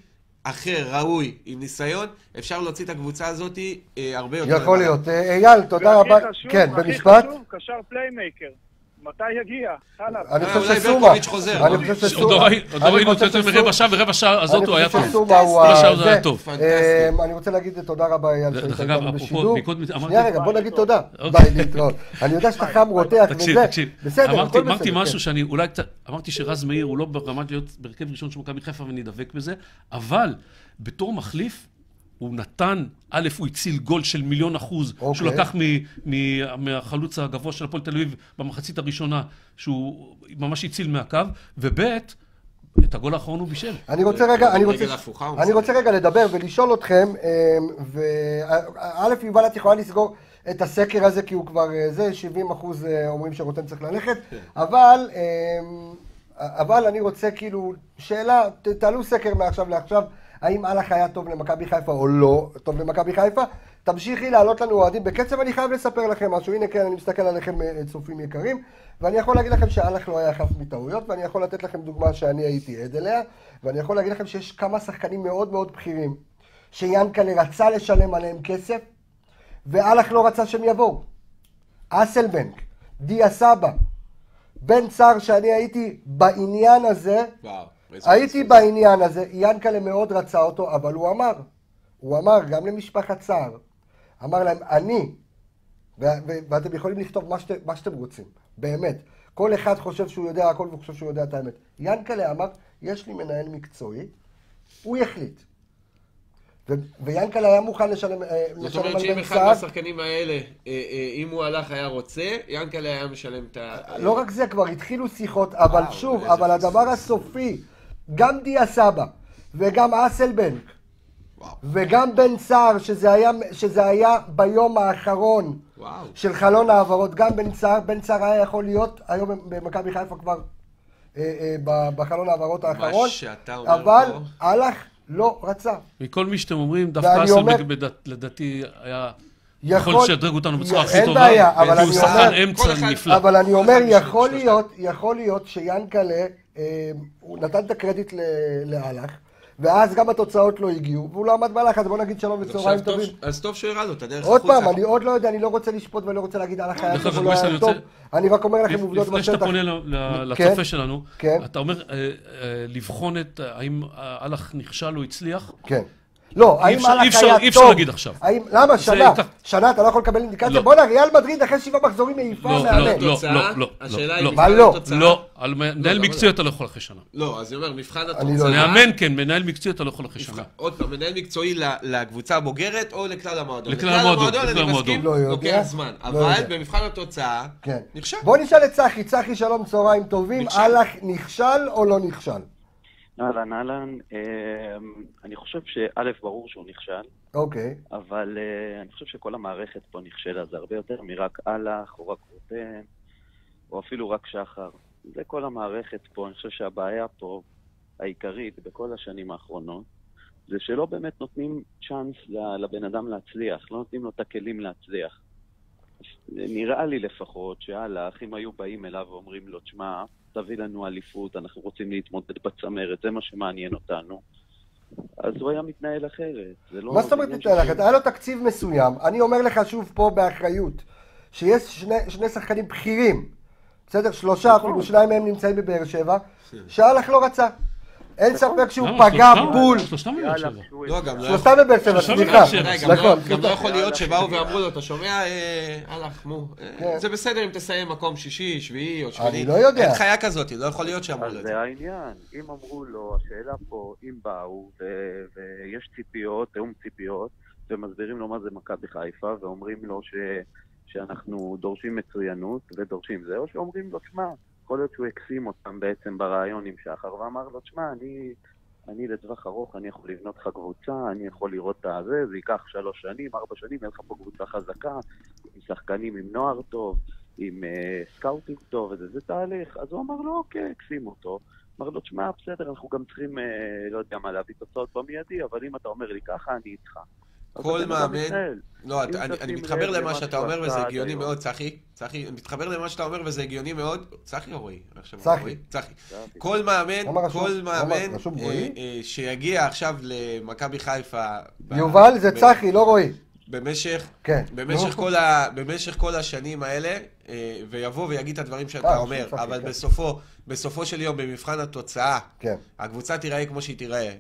אחר, ראוי, עם ניסיון, אפשר להוציא את הקבוצה הזאת אה, הרבה יותר. יכול. להיות. אה, אייל, תודה והכי רבה. חשוב- כן, הכי במשפט. חשוב, קשר פליימייקר. מתי יגיע? חלאס. אני אה, חושב אולי שסומה, ברקוביץ' חוזר, אני? חושב שסומה, עוד לא אני ראינו חושב יותר מרבע שעה, ורבע שעה הזאת הוא היה אני טוב. חושב שסומה הוא רבע שעה זה ה- היה. טוב. אה, אני רוצה להגיד תודה רבה אייל שהיית איתנו בשידור. אמרתי- שנייה רגע, בוא נגיד תודה. אוקיי. ביי, להתראות. אני יודע שאתה חם רותח וזה. בסדר, אמרתי, הכל אמרתי בסדר, משהו כן. שאני אולי קצת, אמרתי שרז מאיר הוא לא ברמת להיות בהרכב ראשון של מכבי חיפה ואני אדבק בזה, אבל בתור מחליף, הוא נתן, א', הוא הציל גול של מיליון אחוז, אוקיי. שהוא לקח מ- מ- מהחלוץ הגבוה של הפועל תל אביב במחצית הראשונה, שהוא ממש הציל מהקו, וב', את הגול האחרון הוא בישל. אני רוצה רגע, אני רוצה, אני. רוצה רגע לדבר ולשאול אתכם, וא', יובל, את יכולה לסגור את הסקר הזה, כי הוא כבר, אה, זה, 70 אחוז אה, אומרים שרותם צריך ללכת, אבל, אמ, אבל אני רוצה כאילו, שאלה, תעלו סקר מעכשיו לעכשיו, האם אהלך היה טוב למכבי חיפה או לא טוב למכבי חיפה? תמשיכי לעלות לנו אוהדים בקצב, אני חייב לספר לכם משהו, הנה כן, אני מסתכל עליכם אה, צופים יקרים, ואני יכול להגיד לכם שאהלך לא היה חף מטעויות, ואני יכול לתת לכם דוגמה שאני הייתי עד אליה, ואני יכול להגיד לכם שיש כמה שחקנים מאוד מאוד בכירים, שיאנקלה רצה לשלם עליהם כסף, ואהלך לא רצה שהם יבואו. אסלבנק, דיה סבא, בן צר שאני הייתי בעניין הזה, וואו. הייתי. בעניין הזה, ינקלה מאוד רצה אותו, אבל הוא אמר, הוא אמר גם למשפחת סער, אמר להם, אני, ואתם יכולים לכתוב מה, שת, מה שאתם רוצים, באמת. כל אחד חושב שהוא יודע הכל וחושב שהוא יודע את האמת. ינקלה אמר, יש לי מנהל מקצועי, הוא יחליט. ו- ויאנקל'ה היה מוכן לשלם, אה, זאת לשלם אומרת על שאם בן אחד. מהשחקנים האלה, אה, אה, אם הוא הלך היה רוצה, ינקלה היה משלם את ה... לא רק זה, כבר התחילו שיחות, אבל שוב, אבל הדבר הסופי, גם דיה סבא וגם אסלבנק וואו. וגם בן סער, שזה היה, שזה היה ביום האחרון וואו. של חלון העברות, גם בן סער, בן סער היה יכול להיות היום במכבי חיפה כבר אה, אה, ב- בחלון העברות האחרון, שאתה אומר אבל פה- הלך לא רצה. מכל מי שאתם אומרים, דווקא אומר- אסלבנק בדעת- לדעתי היה... יכול- יכול לשדרג אותנו בצורה הכי טובה. בעיה, אבל שחקן אומר- אמצע נפלא. אבל אני אומר, יכול להיות, יכול להיות שיאנקלה, הוא נתן את הקרדיט ל- לאלח, ואז גם התוצאות לא הגיעו, והוא לא עמד בלחץ, בוא נגיד שלום אז וצהריים טוב- טובים. אז טוב שהוא הראה לו את הדרך עוד החוצה. פעם, אני עוד לא יודע, אני לא רוצה לשפוט ואני לא רוצה להגיד אלח היה דרך טוב אגב, או לא היה אני טוב, אני רק אומר לכם עובדות לפני שאתה בשטח. פונה כן, לצופה שלנו, כן. אתה אומר אה, אה, לבחון את אה, האם אהלך נכשל או הצליח? כן. לא, האם אפשר- היה אי אפשר טוב? להגיד עכשיו. האם, למה? שנה, שנה אתה לא יכול לקבל אינדיקציה? לא. בואנה, ריאל מדריד אחרי שבעה מחזורים מעיפה לא, מאמן. לא, לא, התוצאה, לא, לא, השאלה לא, היא לא. מבחן לא? התוצאה. לא, על מנהל לא, מקצועי לא. אתה לא יכול אחרי שנה. לא, אז אני אומר, מבחן אני לא התוצאה... יודע. מאמן כן, מנהל מקצועי אתה לא יכול אחרי שנה. עוד פעם, מנהל מקצועי לקבוצה הבוגרת או לכלל המועדון? לכלל המועדון, לכלל אני המועדון. מסכים, לא יודע. לוקח זמן. לא אבל. במבחן התוצאה, כן. נכשל. בוא נשאל את צחי, צחי שלום, צהריים טובים. אלח נכשל או לא נכשל? אהלן, אהלן. אמ, אני חושב שא', ברור שהוא נכשל, אוקיי, אבל אה, אני חושב שכל המערכת פה נכשלה. זה הרבה יותר מרק אהלך, או רק רוטן, או אפילו רק שחר. זה כל המערכת פה. אני חושב שהבעיה פה, העיקרית, בכל השנים האחרונות, זה שלא באמת נותנים צ'אנס לבן אדם להצליח, לא נותנים לו את הכלים להצליח. נראה לי לפחות שהלך, אם היו באים אליו ואומרים לו, תשמע, תביא לנו אליפות, אנחנו רוצים להתמודד בצמרת, זה מה שמעניין אותנו. אז הוא היה מתנהל אחרת. זה לא... מה זאת אומרת מתנהל אחרת? היה לו תקציב מסוים, אני אומר לך שוב פה באחריות, שיש שני, שני שחקנים בכירים, בסדר? שלושה נכון. אפילו, שניים מהם נמצאים בבאר שבע, שאלח לא רצה. אין ספק שהוא? פגע? בול. שלושתם בבאר שבע. לא, גם לא שלושתם בבאר שבע, סליחה. גם נכון, לא- גם לא. יכול להיות שבאו ואמרו לו, אתה שומע, אה, הלך, מו, אה, כן. זה בסדר אם תסיים מקום שישי, שביעי או שמיני. אני לא יודע. אין חיה כזאת, לא יכול להיות שאמרו לו את זה. זה העניין. אם אמרו לו, השאלה פה, אם באו ויש ציפיות, תיאום ציפיות, ומסבירים לו מה זה מכבי חיפה, ואומרים לו. שאנחנו דורשים מצוינות ודורשים זה, או שאומרים לו, שמע, יכול להיות שהוא הקסים אותם בעצם ברעיון עם שחר, ואמר לו, שמע, אני, אני לטווח ארוך, אני יכול לבנות לך קבוצה, אני יכול לראות את הזה, זה ייקח שלוש שנים, ארבע שנים, יהיה לך פה קבוצה חזקה, עם שחקנים עם נוער טוב, עם אה, סקאוטינג טוב, וזה, זה תהליך. אז הוא אמר לו, אוקיי, הקסים אותו. אמר לו, תשמע, בסדר, אנחנו גם צריכים, אה, לא יודע מה, להביא תוצאות במיידי, אבל אם אתה אומר לי ככה, אני איתך. כל מאמן-. לא, אני- מתחבר למה שאתה אומר וזה הגיוני. מאוד, צחי. צחי, אני מתחבר למה שאתה אומר וזה הגיוני מאוד. צחי או רועי? צחי. צחי. כל מאמן, כל מאמן אה? אה, שיגיע עכשיו למכבי חיפה... יובל זה צחי, לא רועי. במשך, כן. במשך, נו. כל ה, במשך כל השנים האלה, אה, ויבוא ויגיד את הדברים שאתה אומר, אבל כן. בסופו, בסופו של יום, במבחן התוצאה, כן. הקבוצה תיראה כמו שהיא תיראה,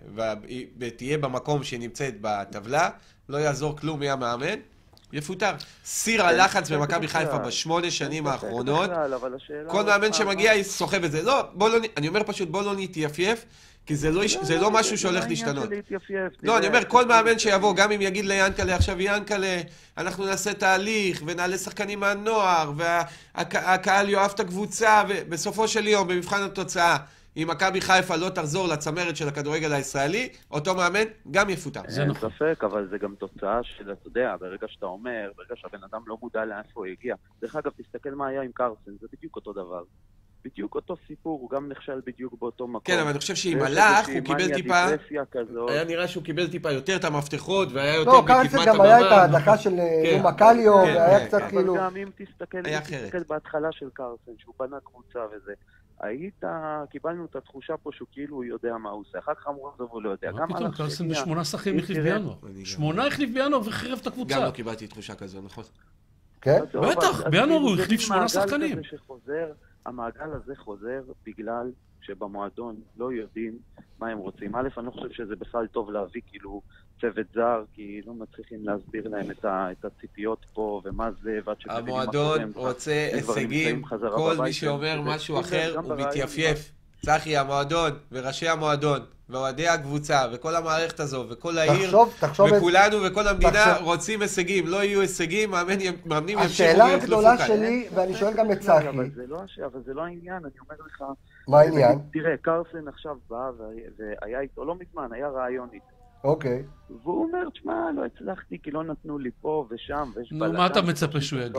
ותהיה במקום שהיא נמצאת בטבלה, לא יעזור כלום מי המאמן, יפוטר. סיר הלחץ ספק במכבי בכלל. חיפה בשמונה שנים האחרונות, כל מאמן שמגיע סוחב את זה. לא, בוא לא, אני אומר פשוט, בוא לא נתייפייף, כי זה לא, זה לא משהו זה שהולך לא עניין להשתנות. של להתייפייף, לא, אני אומר, כל מאמן. שיבוא, גם אם יגיד ליאנקלה עכשיו, יאנקלה, אנחנו נעשה תהליך, ונעלה שחקנים מהנוער, והקהל יאהב את הקבוצה, ובסופו של יום, במבחן התוצאה, אם מכבי חיפה לא תחזור לצמרת של הכדורגל הישראלי, אותו מאמן גם יפוטר. זה אין נכון. ספק, אבל זה גם תוצאה של, אתה יודע, ברגע שאתה אומר, ברגע שהבן אדם לא מודע לאיפה הוא הגיע. דרך אגב, תסתכל מה היה עם קרסן, זה בדיוק אותו דבר. בדיוק אותו סיפור, הוא גם נכשל בדיוק באותו מקום. כן, אבל אני חושב ויש הלך, הוא קיבל טיפה... היה נראה שהוא קיבל טיפה יותר את המפתחות, והיה יותר לא, בקדמת קרסן גם היה את הבמה. ההדחה של אה, כן. נומה קליו, כן, והיה כן, קצת. כאילו... אבל גם אם תסתכל, היה אם אחרת. תסתכל בהתחלה של קרסן, שהוא בנה קבוצה וזה, היית, קיבלנו את התחושה פה שהוא כאילו יודע מה הוא עושה. אחר כך אמרו עזוב, הוא לא יודע. מה גם פתאום, שהגיע, בשמונה שחקנים אם החליף בינואר. גם- שמונה החליף בינואר וחירב את גם הקבוצה. לא קיבלתי תחושה כזו, נכון. כן? עזוב, בטח, בינואר כאילו הוא החליף שמונה שחקנים. המעגל הזה חוזר בגלל שבמועדון לא יודעים מה הם רוצים. א', אני לא חושב שזה בכלל טוב להביא כאילו צוות זר, כי לא מצליחים להסביר להם את, ה, את הציפיות פה ומה זה, ועד קורה, המועדון רוצה הישגים, כל מי שאומר שלהם. משהו אחר הוא מתייפייף. צחי, המועדון, וראשי המועדון, ואוהדי הקבוצה, וכל המערכת הזו, וכל העיר, תחשוב, תחשוב, את- וכולנו וכל המדינה תחשוב- רוצים הישגים. לא יהיו הישגים, מאמן י- מאמנים ימשיכו השאלה ויחלפו הגדולה כאן. שלי, ואני שואל גם את בכלל, צחי, אבל זה לא הש- אבל זה לא העניין, אני אומר לך... מה העניין? תראה, קרסן עכשיו בא והיה איתו לא מזמן, היה רעיון איתו. אוקיי. והוא אומר, תשמע, לא הצלחתי כי לא נתנו לי פה ושם, ויש נו, בלאגן. מה אתה מצפה שהוא יגיד?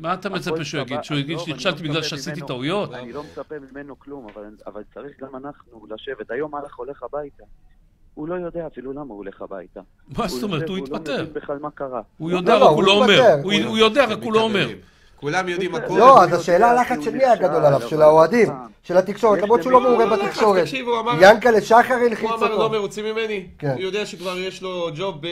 מה אתה הכל מצפה שהוא יגיד? שהוא יגיד שנכשלתי לא בגלל שעשיתי. טעויות? אני לא מצפה ממנו כלום, אבל, אבל צריך גם אנחנו לשבת. היום מלאך הולך הביתה. הוא לא יודע אפילו למה הוא הולך הביתה. מה זאת אומרת? הוא יושב, הוא לא התפטר. מבין בכלל מה קרה. הוא לא, יודע, לא, רק הוא לא אומר. התפטר. הוא יודע, רק הוא לא אומר. כולם יודעים. הכל. לא, אז השאלה הלחץ של מי נכשל, הגדול עליו? של האוהדים. של התקשורת, למרות שהוא לא מעורה לא, בתקשורת. ינקלה שחר הלחיץ הוא אמר, לא אותו. מרוצים ממני. כן. הוא יודע שכבר יש לו ג'וב ב-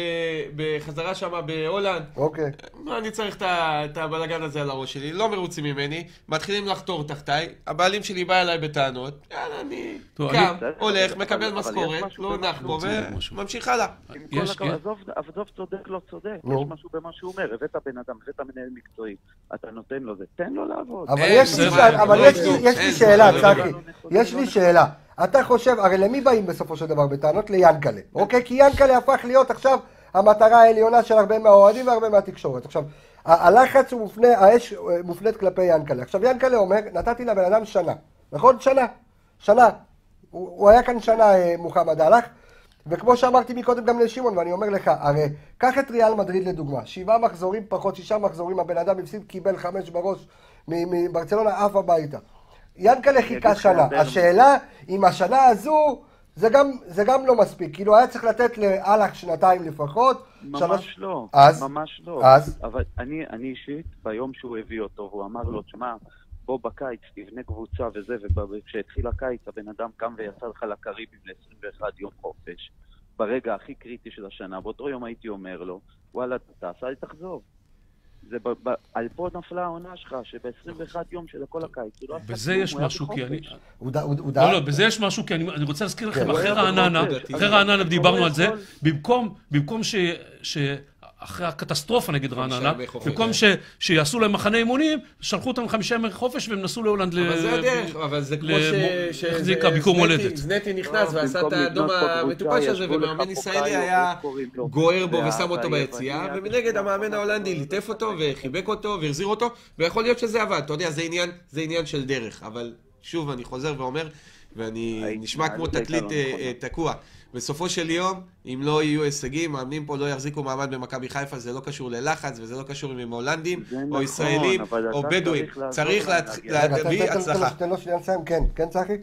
בחזרה שם בהולנד. אוקיי. מה אני צריך את ה- את הבלאגן הזה על הראש שלי? לא מרוצים ממני, מתחילים לחתור תחתיי, הבעלים שלי בא אליי בטענות, יאללה, אני קם, הולך, מקבל משכורת, לא נח בו. וממשיך הלאה. עם יש- כל הכבוד, יש- עזוב, צודק לא צודק. יש משהו במה שהוא אומר, הבאת בן אדם, הבאת מנהל מקצועי, אתה נותן לו זה, תן לו לעבוד. אבל יש לי זמן, שאלה, אבל לא יש לי- ישנו, יש לי אין שאלה, זמן, לא צחי. יש לי. שאלה. אתה חושב, הרי למי באים בסופו של דבר בטענות? ליאנקלה, אוקיי? כי יאנקלה הפך להיות עכשיו המטרה העליונה של הרבה מהאוהדים והרבה מהתקשורת. עכשיו, הלחץ הוא מופנה, האש אה, מופנית כלפי יאנקלה. עכשיו, יאנקלה אומר, נתתי לבן אדם שנה. נכון? שנה. שנה. הוא, הוא היה כאן שנה, אה, מוחמד הלך. וכמו שאמרתי מקודם גם לשמעון, ואני אומר לך, הרי קח את ריאל מדריד לדוגמה, שבעה מחזורים פחות שישה מחזורים, הבן אדם הפסיד, קיבל חמש בראש מברצלונה, עף הביתה. ינקלה חיכה שנה. השאלה, אם השנה הזו, זה גם, זה גם לא מספיק. כאילו, היה צריך לתת לאלח שנתיים לפחות. ממש שלוש- לא, אז? ממש לא. אז? אבל אני, אני אישית, ביום שהוא הביא אותו, והוא אמר לו, תשמע, בוא בקיץ, תבנה קבוצה וזה, וכשהתחיל הקיץ, הבן אדם קם ויצא לך לקריבים ל-21 יום חופש. ברגע הכי קריטי של השנה, באותו יום הייתי אומר לו, וואלה, תעשה לי תחזור. זה ב, ב, על פה נפלה העונה שלך, שב-21 יום של כל הקיץ, הוא לא עשה בזה יש משהו, כי אני... הוא ד- הוא- הוא לא, דאג. לא, בזה יש משהו, כי אני, אני רוצה להזכיר לכם, כן. אחרי רעננה. אחרי רעננה דיברנו על זה, במקום, במקום ש... אחרי הקטסטרופה נגד רעננה, במקום כן. ש... שיעשו להם מחנה אימונים, שלחו אותם חמישה ימי חופש והם נסעו להולנד ל... אבל זה הדרך, אבל זה כמו ש... איך ש- זה נקרא? ביקור מולדת. זנתי נכנס לא, ועשה במקום את האדום המטופש הזה, ומאמן ישראלי קאיו, היה? גוער בו ושם אותו ביציאה, ומנגד המאמן? ההולנדי ליטף אותו וחיבק אותו והחזיר אותו, ויכול להיות שזה עבד, אתה יודע, זה עניין, זה עניין של דרך, אבל שוב, אני חוזר ואומר, ואני נשמע כמו תקליט לא. אה, תקוע. בסופו של יום, אם לא יהיו הישגים, מאמנים פה לא יחזיקו מעמד במכבי חיפה, זה לא קשור ללחץ וזה לא קשור אם הם הולנדים או נכון, ישראלים או אתה בדואים. צריך להביא הצלחה. תן לו שנייה לסיים, כן. כן, צחי?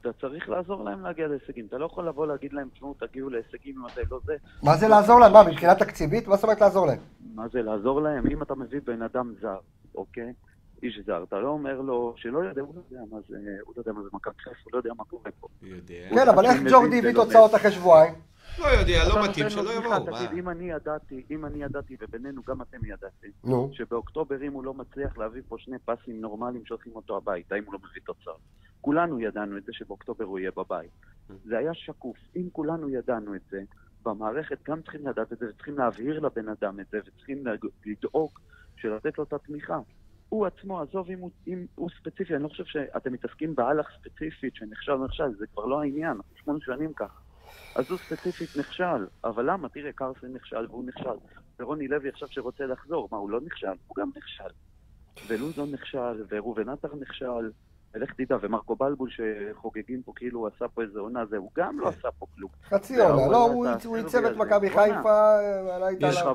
אתה צריך לעזור להם להגיע להישגים. אתה לא יכול לבוא להגיד להם, תשמעו, תגיעו להישגים אם אתם לא זה. מה זה לעזור להם? מה, מבחינה תקציבית? מה זאת אומרת לעזור להם? מה זה לעזור להם? אם אתה מביא בן אדם זר, אוקיי? איש זר, אתה לא אומר לו שלא יודע, הוא לא יודע מה זה, הוא לא יודע מה זה מכבי חיפה, הוא לא יודע מה קורה פה. יודע. כן, אבל איך ג'ורדי הביא לא תוצאות אחרי שבועיים? לא יודע, אתה לא מתאים, שלא יבואו. אם אני ידעתי, אם אני ידעתי, ובינינו גם אתם ידעתם. שבאוקטובר אם הוא לא מצליח להביא פה שני פסים נורמליים שולחים אותו הביתה, אם הוא לא מביא תוצאות. כולנו ידענו את זה שבאוקטובר הוא יהיה בבית. זה היה שקוף. אם כולנו ידענו את זה, במערכת גם צריכים לדעת את זה, וצריכים להבהיר לבן אדם את זה, וצריכים לדאוג שלתת לו את התמיכה. הוא עצמו, עזוב אם הוא, אם הוא ספציפי, אני לא חושב שאתם מתעסקים באלח ספציפית שנכשל נכשל, זה כבר לא העניין, אנחנו שמונה שנים ככה. אז הוא ספציפית נכשל, אבל למה? תראה, קרסן נכשל והוא נכשל. ורוני לוי עכשיו שרוצה לחזור, מה, הוא לא נכשל? הוא גם נכשל. ולוזון נכשל, וראובן עטר נכשל, ולך תדע, ומרקו בלבול שחוגגים פה כאילו הוא עשה פה איזה עונה, זה, הוא גם לא עשה פה כלום. חצי עונה. לא, הוא ייצב את. מכבי. חיפה,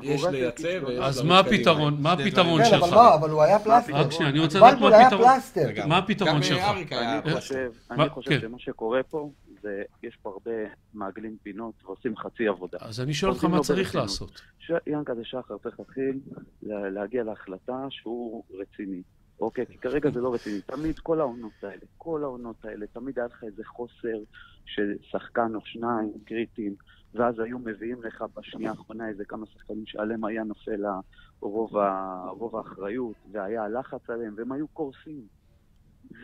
יש- לייצב אז מה. הפתרון? מה הפתרון דברים. כן, אבל שלך? מה, אבל הוא היה פלסטר. רק שנייה, אני רוצה לדעת מה הפתרון. מה הפתרון גם שלך? אני. חושב, כן. שמה שקורה פה, זה, יש פה הרבה מעגלים פינות ועושים חצי עבודה. אז אני שואל אותך מה לא צריך. לעשות. ש... ינקלה שחר צריך להתחיל לה- להגיע להחלטה שהוא רציני. אוקיי? כי כרגע זה לא רציני. תמיד כל העונות האלה, כל העונות האלה, תמיד היה לך איזה חוסר של שחקן או שניים קריטיים, ואז היו מביאים לך בשנייה האחרונה איזה כמה שחקנים שעליהם היה נופל רוב, ה... רוב האחריות, והיה לחץ עליהם, והם היו קורסים.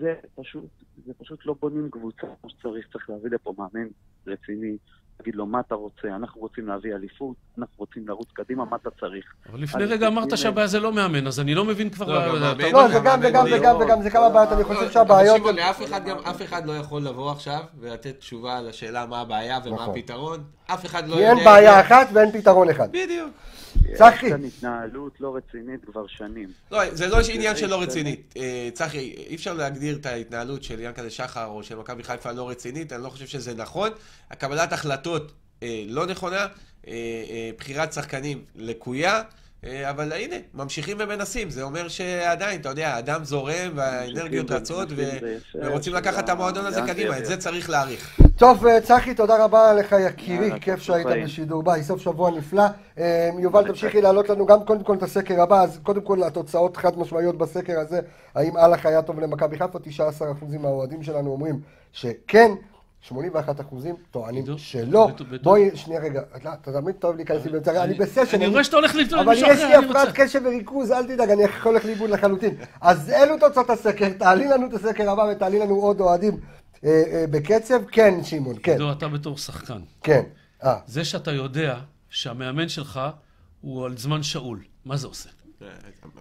זה פשוט, זה פשוט לא בונים קבוצה כמו שצריך, צריך להביא לפה מאמן רציני, להגיד לו מה אתה רוצה, אנחנו רוצים להביא אליפות, אנחנו רוצים לרוץ קדימה, מה אתה צריך. אבל לפני רגע אמרת שהבעיה זה לא מאמן, אז אני לא מבין כבר... לא, גם לא, זה גם וגם לא וגם יהיה. וגם, זה כמה בעיות, אני חושב שהבעיות... שמעון, לאף אחד גם, אף אחד לא יכול לבוא עכשיו ולתת תשובה על השאלה מה הבעיה ומה נכון. הפתרון. אף אחד לא כי יודע... אין בעיה אחת ואין פתרון אחד. בדיוק. צחי. יש כאן התנהלות לא רצינית כבר שנים. לא, זה לא עניין של לא רצינית. אה, צחי, אי אפשר להגדיר את ההתנהלות של ינקלה שחר או של מכבי חיפה לא רצינית, אני לא חושב שזה נכון. הקבלת החלטות אה, לא נכונה, אה, אה, בחירת שחקנים לקויה. אה, אבל הנה, ממשיכים ומנסים, זה אומר שעדיין, אתה יודע, האדם זורם והאנרגיות רצות ורוצים לקחת את המועדון הזה זה קדימה, את. זה צריך להעריך. טוב, אה, צחי, תודה רבה לך יקירי, כיף שהיית. בשידור. ביי, סוף שבוע נפלא. אה, יובל, תמשיכי להעלות לנו גם קודם כל את הסקר הבא, אז קודם כל התוצאות חד משמעיות בסקר הזה, האם אהלך היה טוב למכבי חיפה, 19% מהאוהדים שלנו אומרים שכן. 81 אחוזים טוענים. שלא. בואי, שנייה רגע, לא, אתה תמיד טוב להיכנס לי באמצע, אני בסשן. אני רואה שאתה הולך אבל למישהו יש אחר, לי אני רוצה. הפרעת קשב וריכוז, אל תדאג, אני הולך לאיבוד לחלוטין. אז אלו תוצאות הסקר, תעלי לנו את הסקר הבא ותעלי לנו עוד אוהדים אה, אה, בקצב. כן, שמעון, כן, עידו, אתה בתור שחקן. כן. אה, זה שאתה יודע שהמאמן שלך הוא על זמן שאול, מה זה עושה?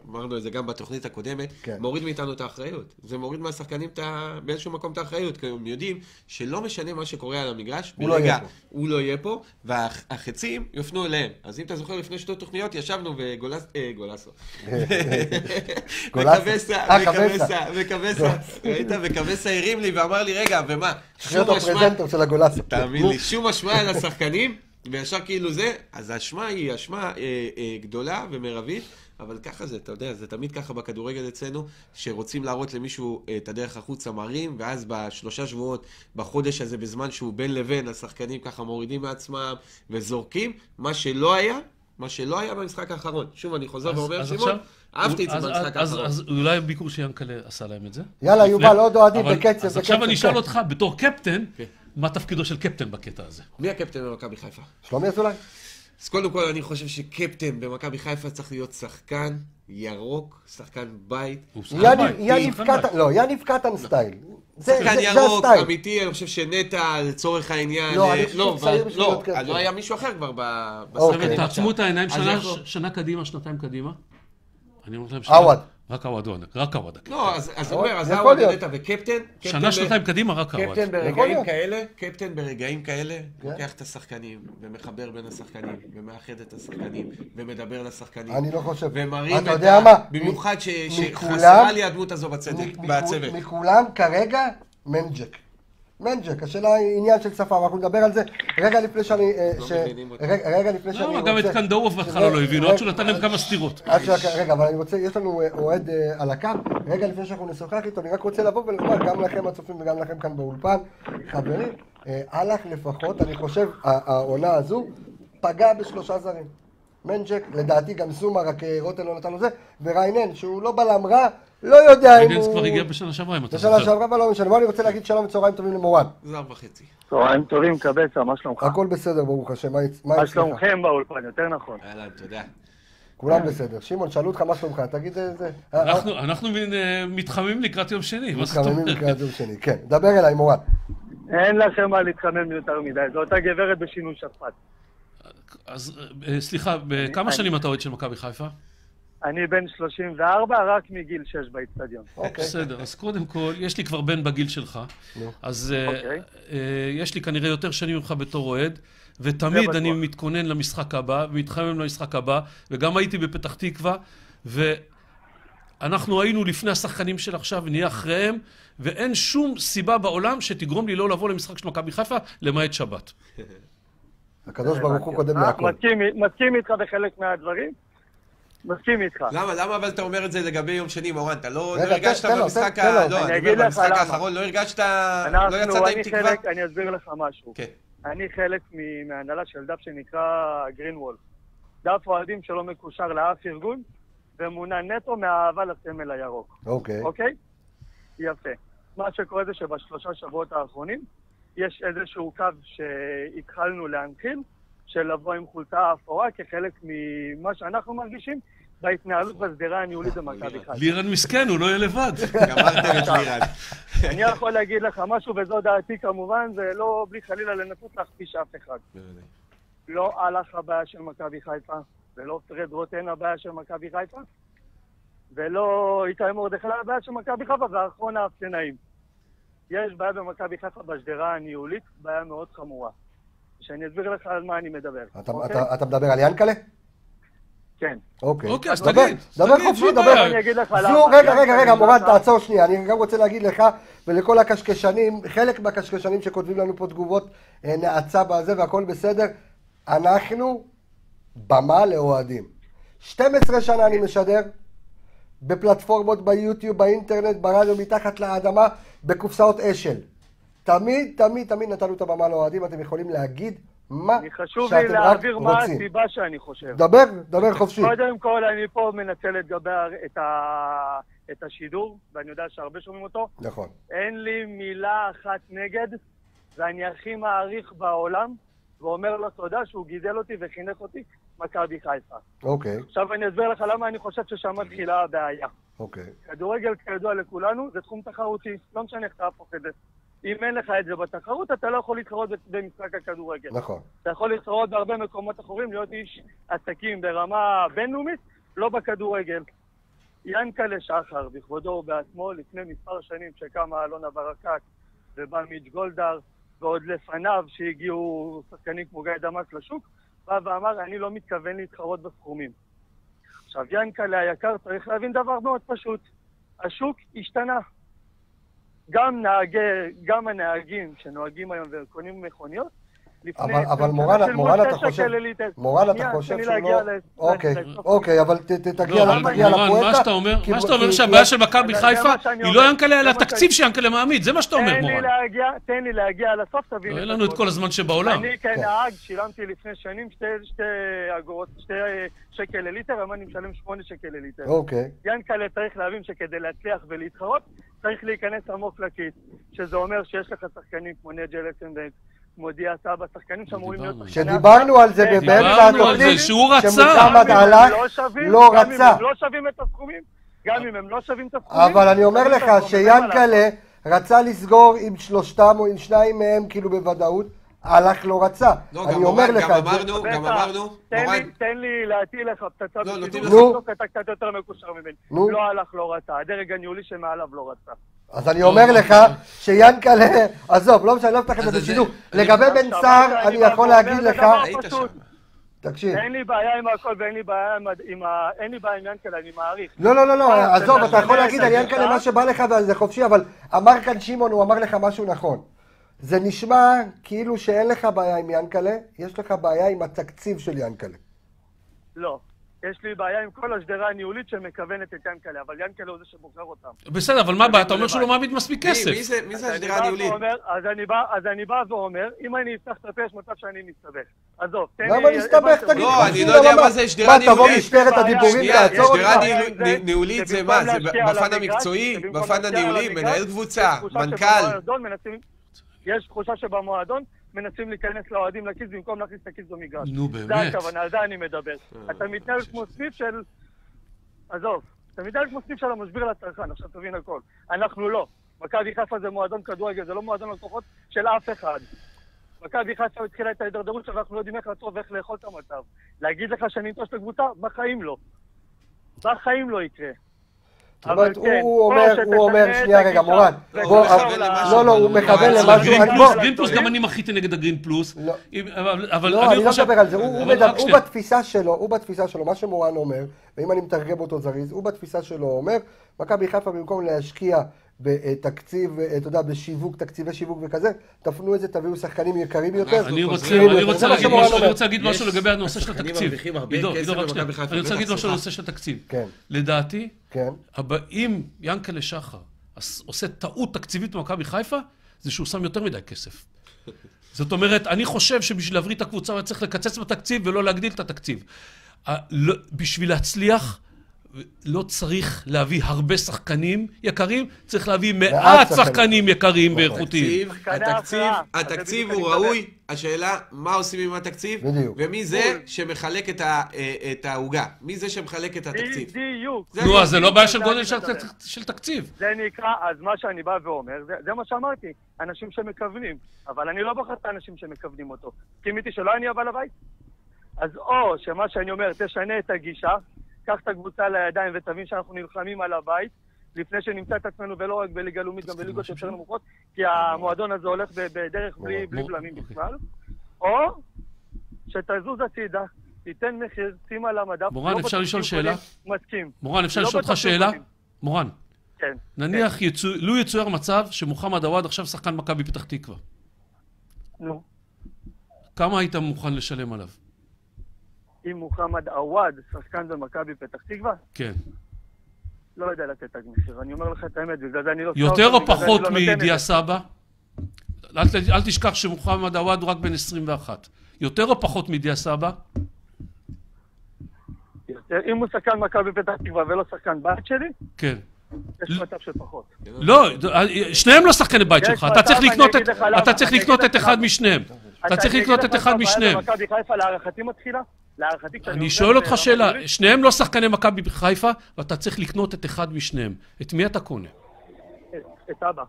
אמרנו את זה גם בתוכנית הקודמת, כן. מוריד מאיתנו את האחריות. זה מוריד מהשחקנים את ה... באיזשהו מקום את האחריות, כי הם יודעים שלא משנה מה שקורה על המגרש, הוא לא ברגע יהיה. הוא לא יהיה פה, והחצים יופנו אליהם. אז אם אתה זוכר, לפני שתי תוכניות ישבנו וגולס... אה, גולסו. גולסו. וקבסה, אה, וקבסה, ראית? וקבסה הרים לי ואמר לי, רגע, ומה? שום אשמה. תאמין לי, שום אשמה על השחקנים, וישר כאילו זה, אז האשמה היא אשמה אה, אה, גדולה ומרבית, אבל ככה זה, אתה יודע, זה תמיד ככה בכדורגל אצלנו, שרוצים להראות למישהו אה, את הדרך החוצה מרים, ואז בשלושה שבועות, בחודש הזה, בזמן שהוא בין לבין, השחקנים ככה מורידים מעצמם וזורקים, מה שלא היה, מה שלא היה במשחק האחרון. שוב, אני חוזר ואומר, אז שמעון, אהבתי את זה במשחק האחרון. אז אולי ביקור שיאנקל'ה עשה להם את זה. יאללה, יובל, עוד אוהדים בקצב, אז עכשיו אני אשאל כן. אותך, בתור קפטן, כן. מה תפקידו של קפטן בקטע הזה? מי הקפטן במכבי חיפה? שלומי אזולאי. אז קודם כל אני חושב שקפטן במכבי חיפה צריך להיות שחקן ירוק, שחקן בית. הוא שחקן יניב-. קטן, לא, יניב קטן סטייל. זה שחקן ירוק. אמיתי, אני חושב שנטע לצורך העניין... לא, אני חושב לא, לא. לא היה מישהו אחר כבר אוקיי. בסרט. תעצמו את העיניים שנה- קדימה, שנתיים קדימה. אני אומר לכם שנה- עווד. רק עווד, הוא ענק, רק עווד. הקפטן. לא, אז הוא אומר, אז. נטע וקפטן. קפטן שנה, שנתיים קדימה, רק עווד. קפטן ברגעים. כאלה, קפטן ברגעים כאלה, כן. לוקח את השחקנים, ומחבר בין השחקנים, ומאחד את השחקנים, ומדבר לשחקנים. אני לא חושב. ומרים אתה את ה... במיוחד שחסרה לי הדמות הזו בצדק, בצוות. מכולם כרגע מנג'ק. מנג'ק, השאלה היא עניין של שפה, אנחנו נדבר על זה רגע לפני שאני... אה, לא ש-. רגע רגע לפני שאני לא, רוצה... גם את קנדאורוב בהתחלה לא הבינו, עד שהוא נתן להם כמה סטירות. ש... רגע, אבל אני רוצה, יש לנו אה, אוהד אה, על הקו, רגע לפני שאנחנו נשוחח איתו, אני רק רוצה לבוא ולומר גם לכם הצופים וגם לכם כאן באולפן, חברים, אה, אלאך לפחות, אני חושב, העונה הזו פגע בשלושה זרים. מנג'ק, לדעתי גם זומה, רק אה, רוטן לא נתן לו זה, וריינן, שהוא לא בלם רע, לא יודע אם הוא... כבר הגיע בשנה שעברה, אם אתה בשנה זוכר. שעברה, אבל לא משנה. מה אני רוצה להגיד שלום וצהריים טובים למורן. זר וחצי. צהריים טובים, קבסה, מה שלומך? הכל בסדר, ברוך השם, מה אצ- מה אצלך? שלומכם באולפן, יותר נכון. אהלן, תודה. כולם בסדר. שמעון, שאלו אותך מה שלומך, תגיד איזה... אה, אנחנו- אנחנו מין, אה, מתחממים לקראת יום שני, מתחממים? לקראת יום שני, כן. דבר אליי, מורן. אין לכם מה להתחמם יותר מדי, זו אותה גברת בשינוי שפט. אז אה, סליחה, בכמה שנים אתה אוהד של מכבי חיפה? אני בן 34, רק מגיל 6 באיצטדיון. אוקיי. בסדר, אז קודם כל, יש לי כבר בן בגיל שלך. אז אה, אוקיי. אה, יש לי כנראה יותר שנים ממך בתור אוהד, ותמיד בטוח. אני מתכונן למשחק הבא, ומתחמם למשחק הבא, וגם הייתי בפתח תקווה, ואנחנו היינו לפני השחקנים של עכשיו, ונהיה אחריהם, ואין שום סיבה בעולם שתגרום לי לא לבוא למשחק של מכבי חיפה, למעט שבת. הקדוש ברוך הוא קודם אה, להכל. מסכים- איתך בחלק מהדברים? מסכים איתך. למה, למה אבל אתה אומר את זה לגבי יום שני, מורן? אתה לא לא הרגשת במשחק. לא. האחרון לא הרגשת... לא יצאת עם אני תקווה? אני אסביר לך משהו. כן. אני חלק מהנהלה של דף שנקרא גרין וול. דף אוהדים שלא מקושר לאף ארגון, ומונע נטו מהאהבה לסמל הירוק. אוקיי. אוקיי? יפה. מה שקורה זה שבשלושה שבועות האחרונים יש איזשהו קו שהתחלנו להנחיל, של לבוא עם חולצה אפורה כחלק ממה שאנחנו מרגישים, בהתנהלות בשדרה הניהולית במכבי חיפה. לירן מסכן, הוא לא יהיה לבד. גמרתם את לירן. אני יכול להגיד לך משהו, וזו דעתי כמובן, זה לא בלי חלילה לנסות להכפיש אף אחד. לא הלך הבעיה של מכבי חיפה, ולא פרד רוטן הבעיה של מכבי חיפה, ולא איתי מרדכי הבעיה של מכבי חיפה, ואחרון האפסנאים. יש בעיה במכבי חיפה בשדרה הניהולית, בעיה מאוד חמורה. שאני אסביר לך על מה אני מדבר. אתה- אוקיי? אתה- אתה מדבר על ינקלה? כן. אוקיי. אוקיי, אז דבר, תגיד, דבר חופשי, דבר. אני אגיד לך זו, למה. רגע, רגע, רגע, מורן, תעצור שנייה. אני גם רוצה להגיד לך ולכל הקשקשנים, חלק מהקשקשנים שכותבים לנו פה תגובות אה, נאצה בזה והכל בסדר, אנחנו במה לאוהדים. 12 שנה אני משדר בפלטפורמות ביוטיוב, באינטרנט, ברדיו, מתחת לאדמה, בקופסאות אשל. תמיד, תמיד, תמיד נתנו את הבמה לאוהדים, אתם יכולים להגיד מה אני חשוב שאתם לי רק להעביר מה רוצים. הסיבה שאני חושב. דבר, דבר חופשי. קודם כל, אני פה מנצל את, גבי, הר- את, ה, את השידור, ואני יודע שהרבה שומעים אותו. נכון. אין לי מילה אחת נגד, ואני הכי מעריך בעולם, ואומר לו תודה שהוא גידל אותי וחינך אותי, מכבי חיפה. אוקיי, עכשיו אני אסביר לך למה אני חושב ששם מתחילה הבעיה. אוקיי. כדורגל, כידוע לכולנו, זה תחום תחרותי, לא משנה איך תהפוך את זה. אם אין לך את זה בתחרות, אתה לא יכול להתחרות במשחק הכדורגל. נכון. אתה יכול להתחרות בהרבה מקומות אחרים, להיות איש עסקים ברמה בינלאומית, לא בכדורגל. ינקלה שחר, בכבודו ובעצמו, לפני מספר שנים שקם אלונה ברקת ובא מיץ' גולדהר, ועוד לפניו שהגיעו שחקנים כמו גיא דמאס לשוק, בא ואמר, אני לא מתכוון להתחרות בסכומים. עכשיו, ינקלה היקר צריך להבין דבר מאוד פשוט. השוק השתנה. גם נהגי, גם הנהגים שנוהגים היום וקונים מכוניות, לפני אבל, אבל 20 מורן, מורן, אתה חושב. מורן, אתה חושב לי שהוא לא... אוקיי, לסוף. אוקיי, אבל ת- ת- תגיע לא, ל- אבל תגיע מורן, מה. שאתה אומר, מה שאתה אומר שהבעיה של מכבי זה חיפה היא לא. ינקלה, אלא התקציב שיאנקלה מעמיד, זה מה שאתה אומר, תן לי מורן. להגיע, תן לי להגיע לסוף, תבין לא, אין לנו את. כל הזמן שבעולם. אני כנהג שילמתי לפני שנים שתי, שתי אגורות, שתי שקל לליטר, היום אני משלם שמונה שקל לליטר. אוקיי, ינקלה צריך להבין שכדי להצליח ולהתחרות, צריך להיכנס עמוק לכיס. שזה אומר שיש לך שחקנים כמו נג'ל אסנבנק, כמו דיה סבא, שחקנים שאמורים להיות... שדיברנו על זה באמצע התוכנית, שהוא רצה. שמוחמד הם לא לא גם אם רצה. הם לא שווים את הסכומים, גם אם הם לא שווים את הסכומים. אבל אני אומר לך. שיאנקלה רצה לסגור עם שלושתם או עם שניים מהם כאילו בוודאות, הלך לא רצה. לא, אני אומר לך גם את זה. אמרנו, גם. אמרנו, תן לי- להטיל לך פצצה לא, בשידור, אתה קצת יותר מקושר ממני. נו. לא הלך, לא רצה. הדרג הניהולי שמעליו לא רצה. אז אני אומר לך שיאנקלה, עזוב, לא משנה, לא אפתח את זה בשידור. לגבי בן סער, אני יכול להגיד לך. תקשיב. אין לי בעיה עם הכל ואין לי בעיה עם ה-. אין לי בעיה עם ינקלה, אני מעריך. לא, לא, לא, לא, עזוב, אתה יכול להגיד על זה, ינקלה? מה שבא לך וזה חופשי, אבל אמר כאן שמעון, הוא אמר לך משהו נכון. זה נשמע כאילו שאין לך בעיה עם ינקלה, יש לך בעיה עם התקציב של ינקלה. לא. יש לי בעיה עם כל השדרה הניהולית שמכוונת את ינקלה, אבל ינקלה הוא זה שבוחר אותם. בסדר, אבל מה הבעיה? אתה אומר שהוא לא מעמיד מספיק כסף. מי זה- השדרה בא הניהולית? ואומר- אז אני בא- אז אני בא ואומר, אם אני אפתח את הפה, יש מצב שאני מסתבך. עזוב, תן לי... למה להסתבך? תגיד, לא. אני לא יודע מה זה שדרה מה, תבוא ניהולית. משטרת הדיבורים, שנייה, תעצור שדרה אותך? זה, ניהולית זה מה? זה בפן המקצועי? בפן הניהולי? מנהל קבוצה? יש תחושה מנכ"ל? שבמועדון מנסים- יש תחושה שבמועדון מנסים להיכנס לאוהדים לכיס במקום להכניס את הכיס במגרש. נו, זה באמת. הכוונה, על זה אני מדבר. אתה מתנהל כמו סניף של... עזוב, אתה מתנהל כמו סניף של המשביר לצרכן, עכשיו תבין הכל. אנחנו לא. מכבי חיפה זה מועדון כדורגל, זה לא מועדון לקוחות של אף אחד. מכבי חיפה התחילה את ההידרדרות שלה ואנחנו לא יודעים איך לעצור ואיך לאכול את המצב. להגיד לך שאני אנטוש את הקבוצה? בחיים לא. בחיים לא יקרה. אבל כן, הוא או אומר, הוא אומר, שנייה רגע, מורן, לא, בוא, לא, לא, הוא מכוון למשהו, גרין אז פלוס, בוא, גרין פלוס, גם אני מחיתי נגד הגרין פלוס. לא. לא, אני לא מדבר על זה, הוא-. בתפיסה שלו, הוא בתפיסה שלו, מה שמורן אומר, ואם אני מתרגם אותו זריז, הוא בתפיסה שלו אומר, מכבי חיפה במקום להשקיע בתקציב, אתה יודע, בשיווק, תקציבי שיווק וכזה, תפנו את זה, תביאו שחקנים יקרים יותר. אני רוצה, להגיד משהו, לגבי הנושא של התקציב. עידו, עידו, רק שנייה. חיפה, אני רוצה להגיד משהו על. הנושא של התקציב. כן, לדעתי, כן. אם ינקלה שחר עושה טעות תקציבית במכבי חיפה, זה שהוא שם יותר מדי כסף. זאת אומרת, אני חושב שבשביל להבריא את הקבוצה הוא היה צריך לקצץ בתקציב ולא להגדיל את התקציב. לא- בשביל להצליח, לא צריך להביא הרבה שחקנים יקרים, צריך להביא מעט שחקנים. יקרים. ואיכותיים. התקציב, התקציב, הוא ראוי, השאלה מה עושים עם התקציב. ומי זה שמחלק את אה, את העוגה, מי זה שמחלק את התקציב. בדיוק. נו, אז זה לא בעיה של גודל של תקציב. זה נקרא, אז מה שאני בא ואומר, זה, מה שאמרתי, אנשים שמכוונים. אבל אני לא בוחר את האנשים שמכוונים אותו. מסכים איתי שלא אני הבעל הבית? אז או שמה שאני אומר, תשנה את הגישה, קח את הקבוצה לידיים ותבין שאנחנו נלחמים על הבית, לפני שנמצא את עצמנו ולא רק בליגה לאומית, גם בליגות יותר נמוכות, כי המועדון הזה הולך בדרך בלי, בלמים אוקיי. בכלל. או שתזוז הצידה, תיתן מחיר, שים על המדף. מורן, לא אפשר לשאול שאלה? מסכים. מורן, אפשר לא לשאול אותך שאלה? מורן, כן. נניח, יצו- לו יצויר מצב שמוחמד עוואד עכשיו שחקן מכבי פתח תקווה. נו. כמה היית מוכן לשלם עליו? אם מוחמד עוואד, שחקן במכבי פתח תקווה, כן. לא יודע לתת תג מחיר. אני אומר לך את האמת, בגלל זה אני לא... יותר או פחות לא מידיעה. סבא? אל תשכח שמוחמד עוואד הוא רק בן 21. יותר או פחות מידיעה סבא? אם הוא שחקן מכבי פתח תקווה ולא שחקן בית שלי, כן. יש מצב של פחות. לא, שניהם לא שחקני בית שלך. אתה צריך לקנות את- אחד. משניהם. אתה צריך לקנות את אחד משניהם. במכבי חיפה להערכתי מתחילה? להערכתי כשאני אני שואל אותך שאלה, שניהם לא שחקני מכבי חיפה, ואתה צריך לקנות את אחד משניהם. את מי אתה קונה? את- אבא.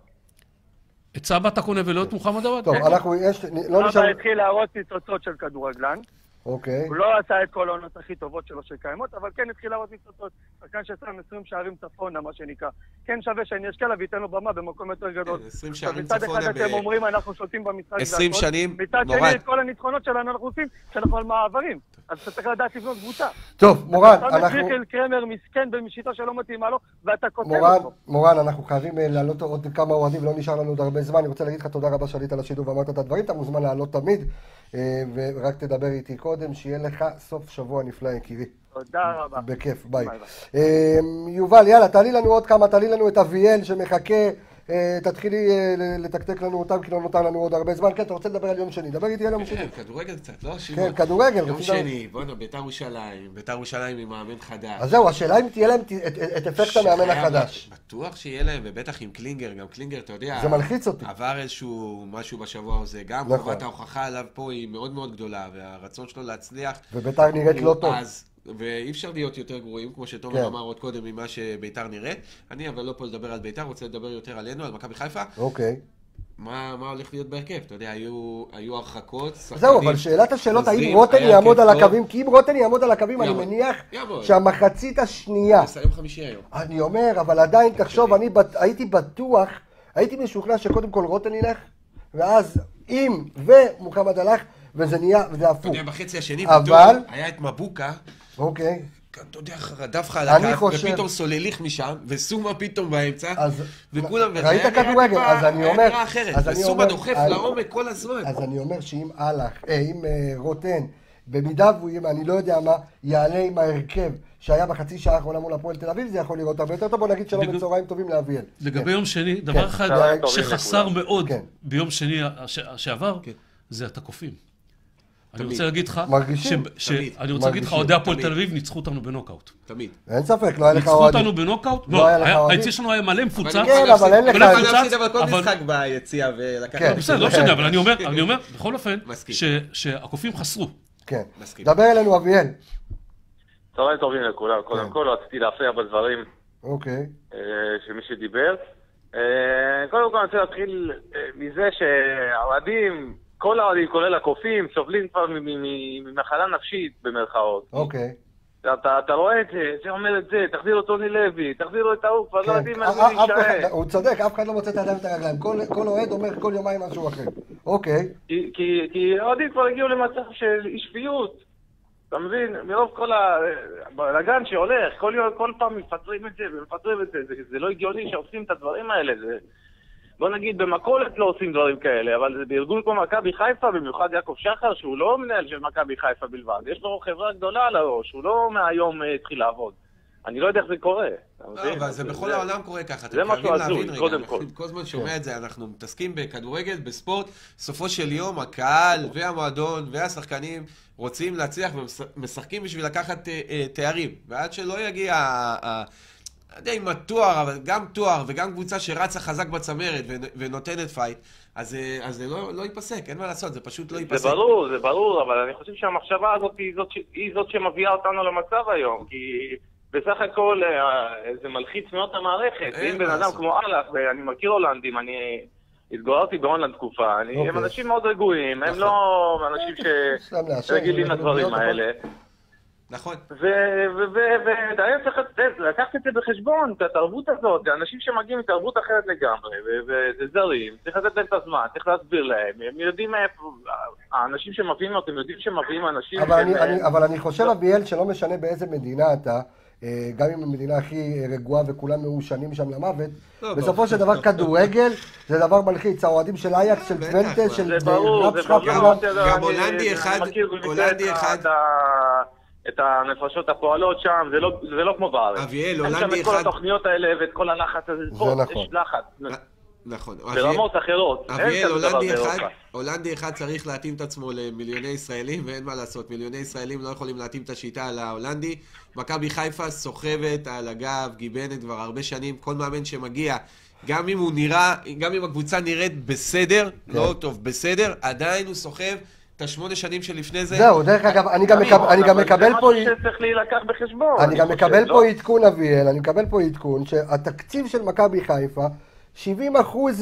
את סבא אתה קונה ולא את מוחמד עוואד? טוב, אנחנו, יש, לא נשאר... אבא התחיל להראות ניצוצות של כדורגלן. אוקיי. הוא לא עשה את כל העונות הכי טובות שלו שקיימות, אבל כן התחיל להראות ניצוצות. שחקן ששם 20 שערים צפונה, מה שנקרא. כן שווה שאני אשקיע לה וייתן לו במה במקום יותר גדול. כן, 20 עכשיו, שערים מצד צפונה אחד ב- אתם אומרים, אנחנו שולטים במשחק 20 והכל. שנים, מצד מורד. שני, את כל הניצחונות שלנו אנחנו עושים כשאנחנו על מעברים. אז אתה צריך לדעת לבנות קבוצה. טוב, מורן, אתה שם את אנחנו... מיכאל קרמר מסכן בשיטה שלא מתאימה לו, ואתה כותב מורן, אותו. מורן, אנחנו חייבים אה, להעלות עוד כמה אוהדים, לא נשאר לנו עוד הרבה זמן. אני רוצה להגיד לך תודה רבה שעלית לשידור ואמרת את הדברים, אתה מוזמן לעלות תמיד, ורק תדבר איתי קודם, שיהיה לך סוף שבוע נפלא, יקירי. תודה רבה. בכיף, ביי. ביי, אה, יובל, יאללה, תעלי לנו עוד כמה, תעלי לנו את אביאל שמחכה, אה, תתחילי אה, לתקתק לנו אותם, כי לא נותר לנו עוד הרבה זמן. כן, אתה רוצה לדבר על יום שני, דבר איתי על יום שני. כן, כדורגל קצת, לא? כן. כדורגל. יום שני, בואנה, ביתר ירושלים, ביתר ירושלים עם מאמן חדש. אז זהו, השאלה אם תהיה להם את- אפקט המאמן החדש. בטוח שיהיה להם, ובטח עם קלינגר, גם קלינגר, אתה יודע... זה מלחיץ אותי. עבר איזשהו משהו בשבוע הזה, גם נכון. חובת ההוכחה עליו פה היא מאוד מאוד גדולה, והרצון שלו להצליח... וביתר נראית לא טוב. אז, ואי אפשר להיות יותר גרועים, כמו שתומר כן. אמר עוד קודם, ממה שביתר נראית. אני אבל לא פה לדבר על ביתר, רוצה לדבר יותר עלינו, על מכבי חיפה. אוקיי. מה, מה הולך להיות בהרכב? אתה יודע, היו, היו הרחקות, שחקנים... זהו, אבל שאלת השאלות, האם רוטן יעמוד על. הקווים? כי אם רוטן יעמוד על הקווים, אני. מניח. שהמחצית השנייה, יום חמישי היום. אני אומר, אבל עדיין, תחשוב, אני בט- הייתי בטוח, הייתי משוכנע שקודם כל רוטן ילך, ואז אם ומוחמד הלך, וזה נהיה, וזה אתה הפוך. יודע, בחצי השני, אבל- היה את מבוקה, אוקיי, אתה יודע, רדף לך על אני הקו, חושב- ופתאום סולליך משם, וסומה פתאום באמצע, אז וכולם, ראית כדורגל, אז אני אומר, היה נראה אחרת, אז אני וסומה דוחף אני- לעומק כל הזמן. אז אני אומר שאם הלך, אה, אם אה, רוטן, במידה והוא יהיה, אני לא יודע מה, יעלה עם ההרכב שהיה בחצי שעה האחרונה מול הפועל תל אביב, זה יכול לראות הרבה יותר טוב. בוא נגיד שלום וצהריים טובים לאביאל. לגבי יום שני, כן. דבר אחד שחסר. מאוד כן. ביום שני הש- שעבר, כן. זה התקופים. אני. רוצה להגיד לך, מרגישים. ש- ש- תמיד. אני רוצה להגיד לך. אוהדי הפועל. תל אביב ניצחו אותנו בנוקאוט. תמיד. אין ספק, לא היה לך ניצחו אוהדים. אותנו בנוקאוט? לא לא? היציע שלנו היה מלא מפוצץ. אני כן, אבל אין לך- מפוצץ, להפסיד אבל כל אבל- משחק ביציע ולקחת... כן. בסדר, לא משנה, אבל אני אומר, אני אומר, בכל אופן, שהקופים חסרו. כן. מסכים. דבר אלינו אביאל. צהריים טובים לכולם. קודם כן. כל, רציתי להפריע בדברים אוקיי. אה, של מי שדיבר. אה, קודם כל, אני רוצה להתחיל אה, מזה שהאוהדים, כל האוהדים, כולל הקופים, סובלים כבר ממחלה נפשית, במרכאות. אוקיי. אתה, אתה רואה את זה, זה אומר את זה, תחזיר לו טוני לוי, תחזיר את ההוא, כבר לא כן. יודעים על אף אחד- להישאר. הוא צודק, אף אחד לא מוצא את הידיים ואת הרגליים. כל אוהד אומר כל יומיים משהו אחר. אוקיי. כי- האוהדים כבר הגיעו למצב של אי שפיות. אתה מבין? מרוב כל הבלאגן שהולך, כל, פעם מפטרים את זה ומפטרים את זה. זה, זה לא הגיוני שעושים את הדברים האלה. בוא נגיד, במכולת לא עושים דברים כאלה, אבל זה בארגון כמו מכבי חיפה, במיוחד יעקב שחר, שהוא לא מנהל של מכבי חיפה בלבד. יש לו חברה גדולה על הראש, הוא לא מהיום אה, התחיל לעבוד. אני לא יודע איך זה קורה. מבין? אבל זה בכל העולם קורה ככה, אתם חייבים להבין רגע, אנחנו כל. הזמן שומע את זה, אנחנו מתעסקים בכדורגל, בספורט, בסופו של יום הקהל והמועדון והשחקנים רוצים להצליח ומשחקים בשביל לקחת אה, אה, תארים, ועד שלא יגיע, לא יודע אם התואר, אבל גם תואר וגם קבוצה שרצה חזק בצמרת ונ- ונותנת פייט, אז אה, אז זה לא לא ייפסק, אין מה לעשות, זה פשוט לא ייפסק. זה ברור, זה ברור, אבל אני חושב שהמחשבה הזאת היא זאת. היא זאת שמביאה אותנו למצב היום, כי בסך הכל אה, זה מלחיץ מאוד את המערכת. אם בן אדם. כמו אהלך, ואני מכיר הולנדים, אני התגוררתי בהולנד תקופה, אני, הם אוקיי. אנשים מאוד רגועים, הם נכון. לא אנשים שרגילים לדברים להיות, האלה. נכון. לת- לקחת את זה בחשבון, את התרבות הזאת, זה אנשים שמגיעים מתרבות אחרת לגמרי, וזה זרים, צריך לתת להם את הזמן, צריך להסביר להם, הם יודעים מאיפה, האנשים שמביאים אותם יודעים שמביאים אנשים אבל אני, אני, אבל אני חושב, אביאל, שלא משנה באיזה מדינה אתה, אה, גם אם המדינה הכי רגועה וכולם מעושנים שם למוות, לא, בסופו. של דבר כדורגל זה דבר מלחיץ. האוהדים של אייקס, של טוונטה. של זה ברור, זה ברור, גם הולנדי אחד- הולנדי אחד- את הנפשות הפועלות שם, זה לא- זה לא כמו בארץ. אביאל, אין שם הולנדי את כל אחד- התוכניות האלה ואת כל הלחץ הזה, פה נכון. יש לחץ, נכון. ברמות אחרות, אביאל, הולנדי אחד. הולנדי אחד צריך להתאים את עצמו למיליוני ישראלים, ואין מה לעשות, מיליוני ישראלים לא יכולים להתאים את השיטה להולנדי. מכבי חיפה סוחבת על הגב, גיבנת כבר הרבה שנים, כל מאמן שמגיע, גם אם הוא נראה, גם אם הקבוצה נראית בסדר, לא טוב, בסדר, עדיין הוא סוחב את השמונה שנים שלפני זה. זהו, דרך אגב, אני גם מקב- אני גם מקבל פה... זה משהו שצריך להילקח בחשבון. אני גם מקבל לא? פה עדכון, אביאל, אני מקבל פה עדכון שהתקציב של מכבי חיפה, 70%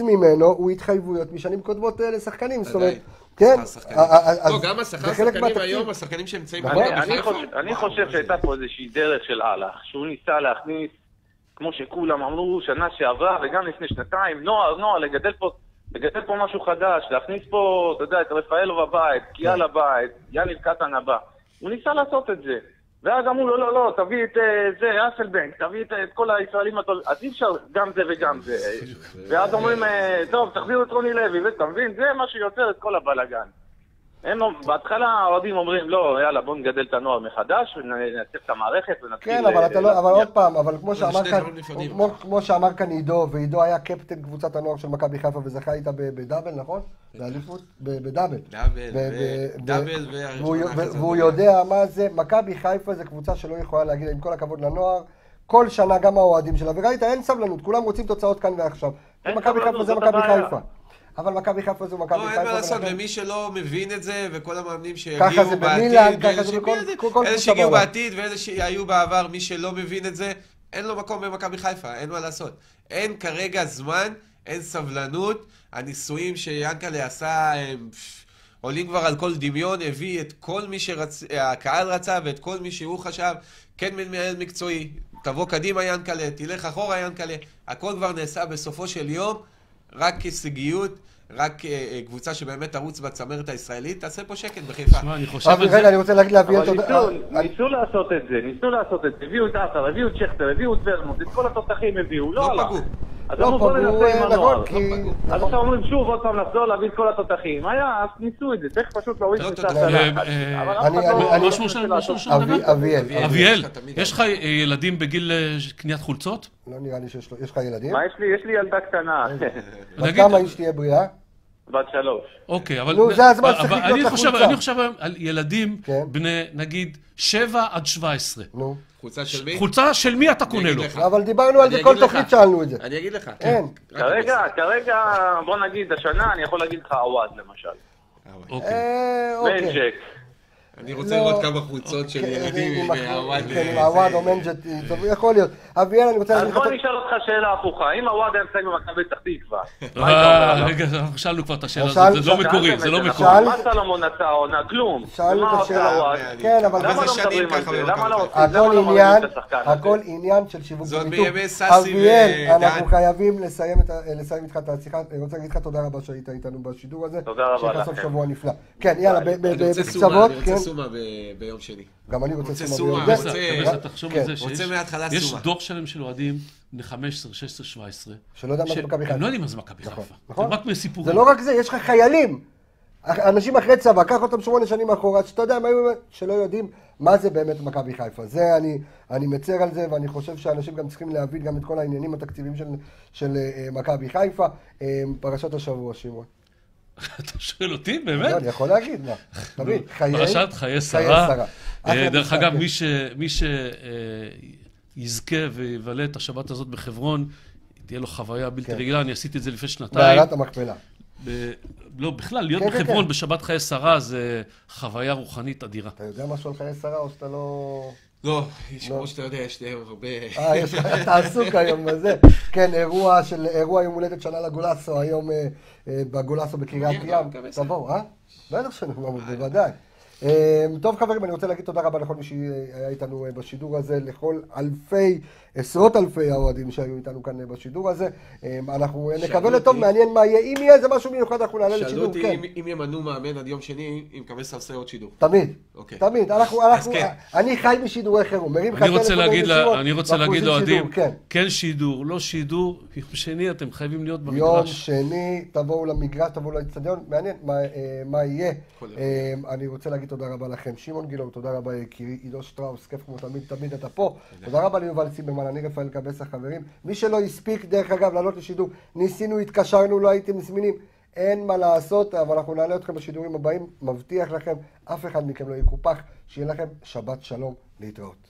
ממנו הוא התחייבויות משנים קודמות אה, לשחקנים. זאת אומרת. כן, אז לא, גם השכר זה חלק שחקנים מהתקציב. היום, השחקנים שנמצאים נכון. במכבי אני, חושב, שהייתה? פה איזושהי דרך של אהלך, שהוא ניסה להכניס, כמו שכולם אמרו שנה שעברה וגם לפני שנתיים, נוער, נוער, לגדל פה, לגדל פה משהו חדש, להכניס פה, אתה יודע, את רפאלו בבית, קיאל הבית, יאניב קטן הבא. הוא ניסה לעשות את זה. ואז אמרו לו, לא, לא, תביא את אה, זה, אסלבנק, תביא את, את כל הישראלים הטובים, אז אי אפשר גם זה וגם זה. ואז אומרים, אה, טוב, תחזירו את רוני לוי, ואתה מבין? זה מה שיוצר את כל הבלאגן. הם, בהתחלה האוהדים אומרים, לא, יאללה, בואו נגדל את הנוער מחדש, ונעצב את המערכת, ונתחיל... כן, אבל אתה לא, אבל עוד פעם, אבל כמו שאמר כאן. כמו- כמו שאמר כאן עידו, ועידו היה קפטן קבוצת הנוער של מכבי חיפה וזכה איתה בדאבל, נכון? באליפות? ב- בדאבל. דאבל, והוא-. יודע מה זה, מכבי חיפה זה קבוצה שלא יכולה להגיד, עם כל הכבוד לנוער, כל שנה גם האוהדים שלה, וראית, אין סבלנות, כולם רוצים תוצאות כאן ועכשיו. מכבי חיפה זה מכבי. חיפה. אבל מכבי חיפה זו מכבי לא, חיפה. אין מה לעשות, ומי שלא מבין את זה, וכל המאמנים שיגיעו בעתיד, אלה שהגיעו. בעתיד ואלה שהיו בעבר, מי שלא מבין את זה, אין לו מקום במכבי חיפה, אין מה לעשות. אין כרגע זמן, אין סבלנות. הניסויים שיאנקל'ה עשה, הם עולים כבר על כל דמיון, הביא את כל מי שהקהל רצה ואת כל מי שהוא חשב, כן מנהל מקצועי, תבוא קדימה ינקלה, תלך אחורה ינקלה, הכל כבר נעשה בסופו של יום, רק הישגיות, רק אה, אה, קבוצה שבאמת תרוץ בצמרת הישראלית, תעשה פה שקט בחיפה. תשמע, אני חושב על זה... רגע, אני רוצה להגיד לאביאל אבל. ניסו, אה, לעשות את זה, ניסו לעשות את זה, הביאו את עטר, הביאו את שכטר, הביאו את ורמוט, את כל התותחים הביאו, לא לא הלך. אז לא אמרו בוא פגעו, ננסה עם אה, הנוער. נכון, כי... אז נכון. עכשיו אומרים שוב עוד פעם לחזור להביא את כל התותחים. היה, אז ניסו את זה, צריך פשוט להוריד לא, את אה, הלחץ. אה, אחד אני- לא- לא אביאל, יש לך אה, ילדים בגיל אה, קניית חולצות? לא נראה לי שיש לך ילדים? מה יש לי? יש לי ילדה קטנה, בת כמה איש תהיה בריאה? בת שלוש. אוקיי, אבל... נו, זה הזמן שצריך לקנות את חושב- החולצה. אני חושב על ילדים כן. בני, נגיד, 7 עד 17. נו. קבוצה של מי? חולצה של מי אתה קונה לו? אבל דיברנו על זה, כל. תוכנית שאלנו את זה. אני אגיד לך. אין. רק כרגע, כרגע, בוא נגיד, השנה אני יכול להגיד לך עווד למשל. אוקיי. אה, אוקיי. אני רוצה לא. לראות כמה חולצות של כן, ילדים עם הוואד. כן, עם הוואד או מנג'ט, טוב, יכול להיות. אביאל, אני רוצה אז להגיד לך... בוא נשאל אותך שאלה הפוכה, אם הוואד היה משחק במכבי פתח תקווה, אה, רגע, אנחנו שאלנו כבר את השאלה שאל- הזאת, זה לא מקורי, זה לא נכון. מקורי. שאל- מה סלומון עשה העונה? כלום. שאלנו את השאלה. כן, אבל למה לא מדברים על זה? למה לא? למה הכל לא עניין? הכל עניין של שיווק סאסי אביאל. אנחנו חייבים לסיים את ה- לסיים איתך את השיחה. אני רוצה להגיד לך תודה רבה שהיית איתנו בשידור הזה. תודה רבה שיהיה לך סוף לכם. שבוע נפלא. כן, יאללה, ב- ב- אני רוצה סומה, בקצוות, אני כן. סומה ביום שני. גם אני רוצה רוצה סומה ביום רוצה- זה. אתה בסדר, תחשוב כן. על זה רוצה שיש. דור שלם של אוהדים בני 15, 16, 17. שלא יודע מה זה מכבי הם חיפה. לא יודעים מה זה מכבי נכון, חיפה. נכון. רק מסיפורים. זה לא רק זה, יש לך חיילים. אנשים אחרי צבא, קח אותם שמונה שנים אחורה, שאתה יודע, הם היו שלא יודעים מה זה באמת מכבי חיפה. זה, אני, אני מצר על זה, ואני חושב שאנשים גם צריכים להבין גם את כל העניינים התקציביים של, של uh, מכבי חיפה. Uh, פרשת השבוע, שמעון. אתה שואל אותי, באמת? לא, אני יכול להגיד, מה? תמיד, חיי... פרשת חיי שרה. דרך אגב, מי שיזכה ויבלה את השבת הזאת בחברון, תהיה לו חוויה בלתי כן. רגילה, אני עשיתי את זה לפני שנתיים. מערת המכפלה. ב... לא, בכלל, להיות כן, כן בחברון כן, בשבת חיי שרה זה חוויה רוחנית אדירה. אתה יודע משהו על חיי שרה או שאתה לא... לא, יש, לא. כמו שאתה יודע, יש לי הרבה... אה, יש לך, אתה עסוק היום בזה. כן, אירוע של, אירוע יום הולדת שנה לגולסו, היום אה, אה, בגולסו בקריית ים. תבואו, אה? בטח שאני אומר, בוודאי. אמ, טוב חברים, אני רוצה להגיד תודה רבה לכל מי שהיה איתנו אה, בשידור הזה, לכל אלפי, עשרות אלפי האוהדים שהיו איתנו כאן אה, בשידור הזה. אמ, אנחנו נקווה לטוב, מעניין מה יהיה. אם יהיה איזה משהו מיוחד, אנחנו נעלה לשידור, כן. שאלו אותי אם ימנו מאמן עד יום שני, אם מקווה ספסל עוד שידור. תמיד, אוקיי. תמיד. אנחנו, כן. אני חי משידורי חירום. אני רוצה להגיד לאוהדים, כן. כן שידור, לא שידור, יום שני אתם חייבים להיות במגרש. יום שני, תבואו למגרש, תבואו לאצטדיון, מעניין מה אה, יהיה. אמ, אני רוצה להגיד תודה רבה לכם. שמעון גילאור, תודה רבה יקירי. עידו שטראוס, כיף כמו תמיד, תמיד אתה פה. תודה רבה ליובל אני רפאל קבס החברים. מי שלא הספיק, דרך אגב, לעלות לשידור, ניסינו, התקשרנו, לא הייתם זמינים. אין מה לעשות, אבל אנחנו נעלה אתכם בשידורים הבאים. מבטיח לכם, אף אחד מכם לא יקופח. שיהיה לכם שבת שלום להתראות.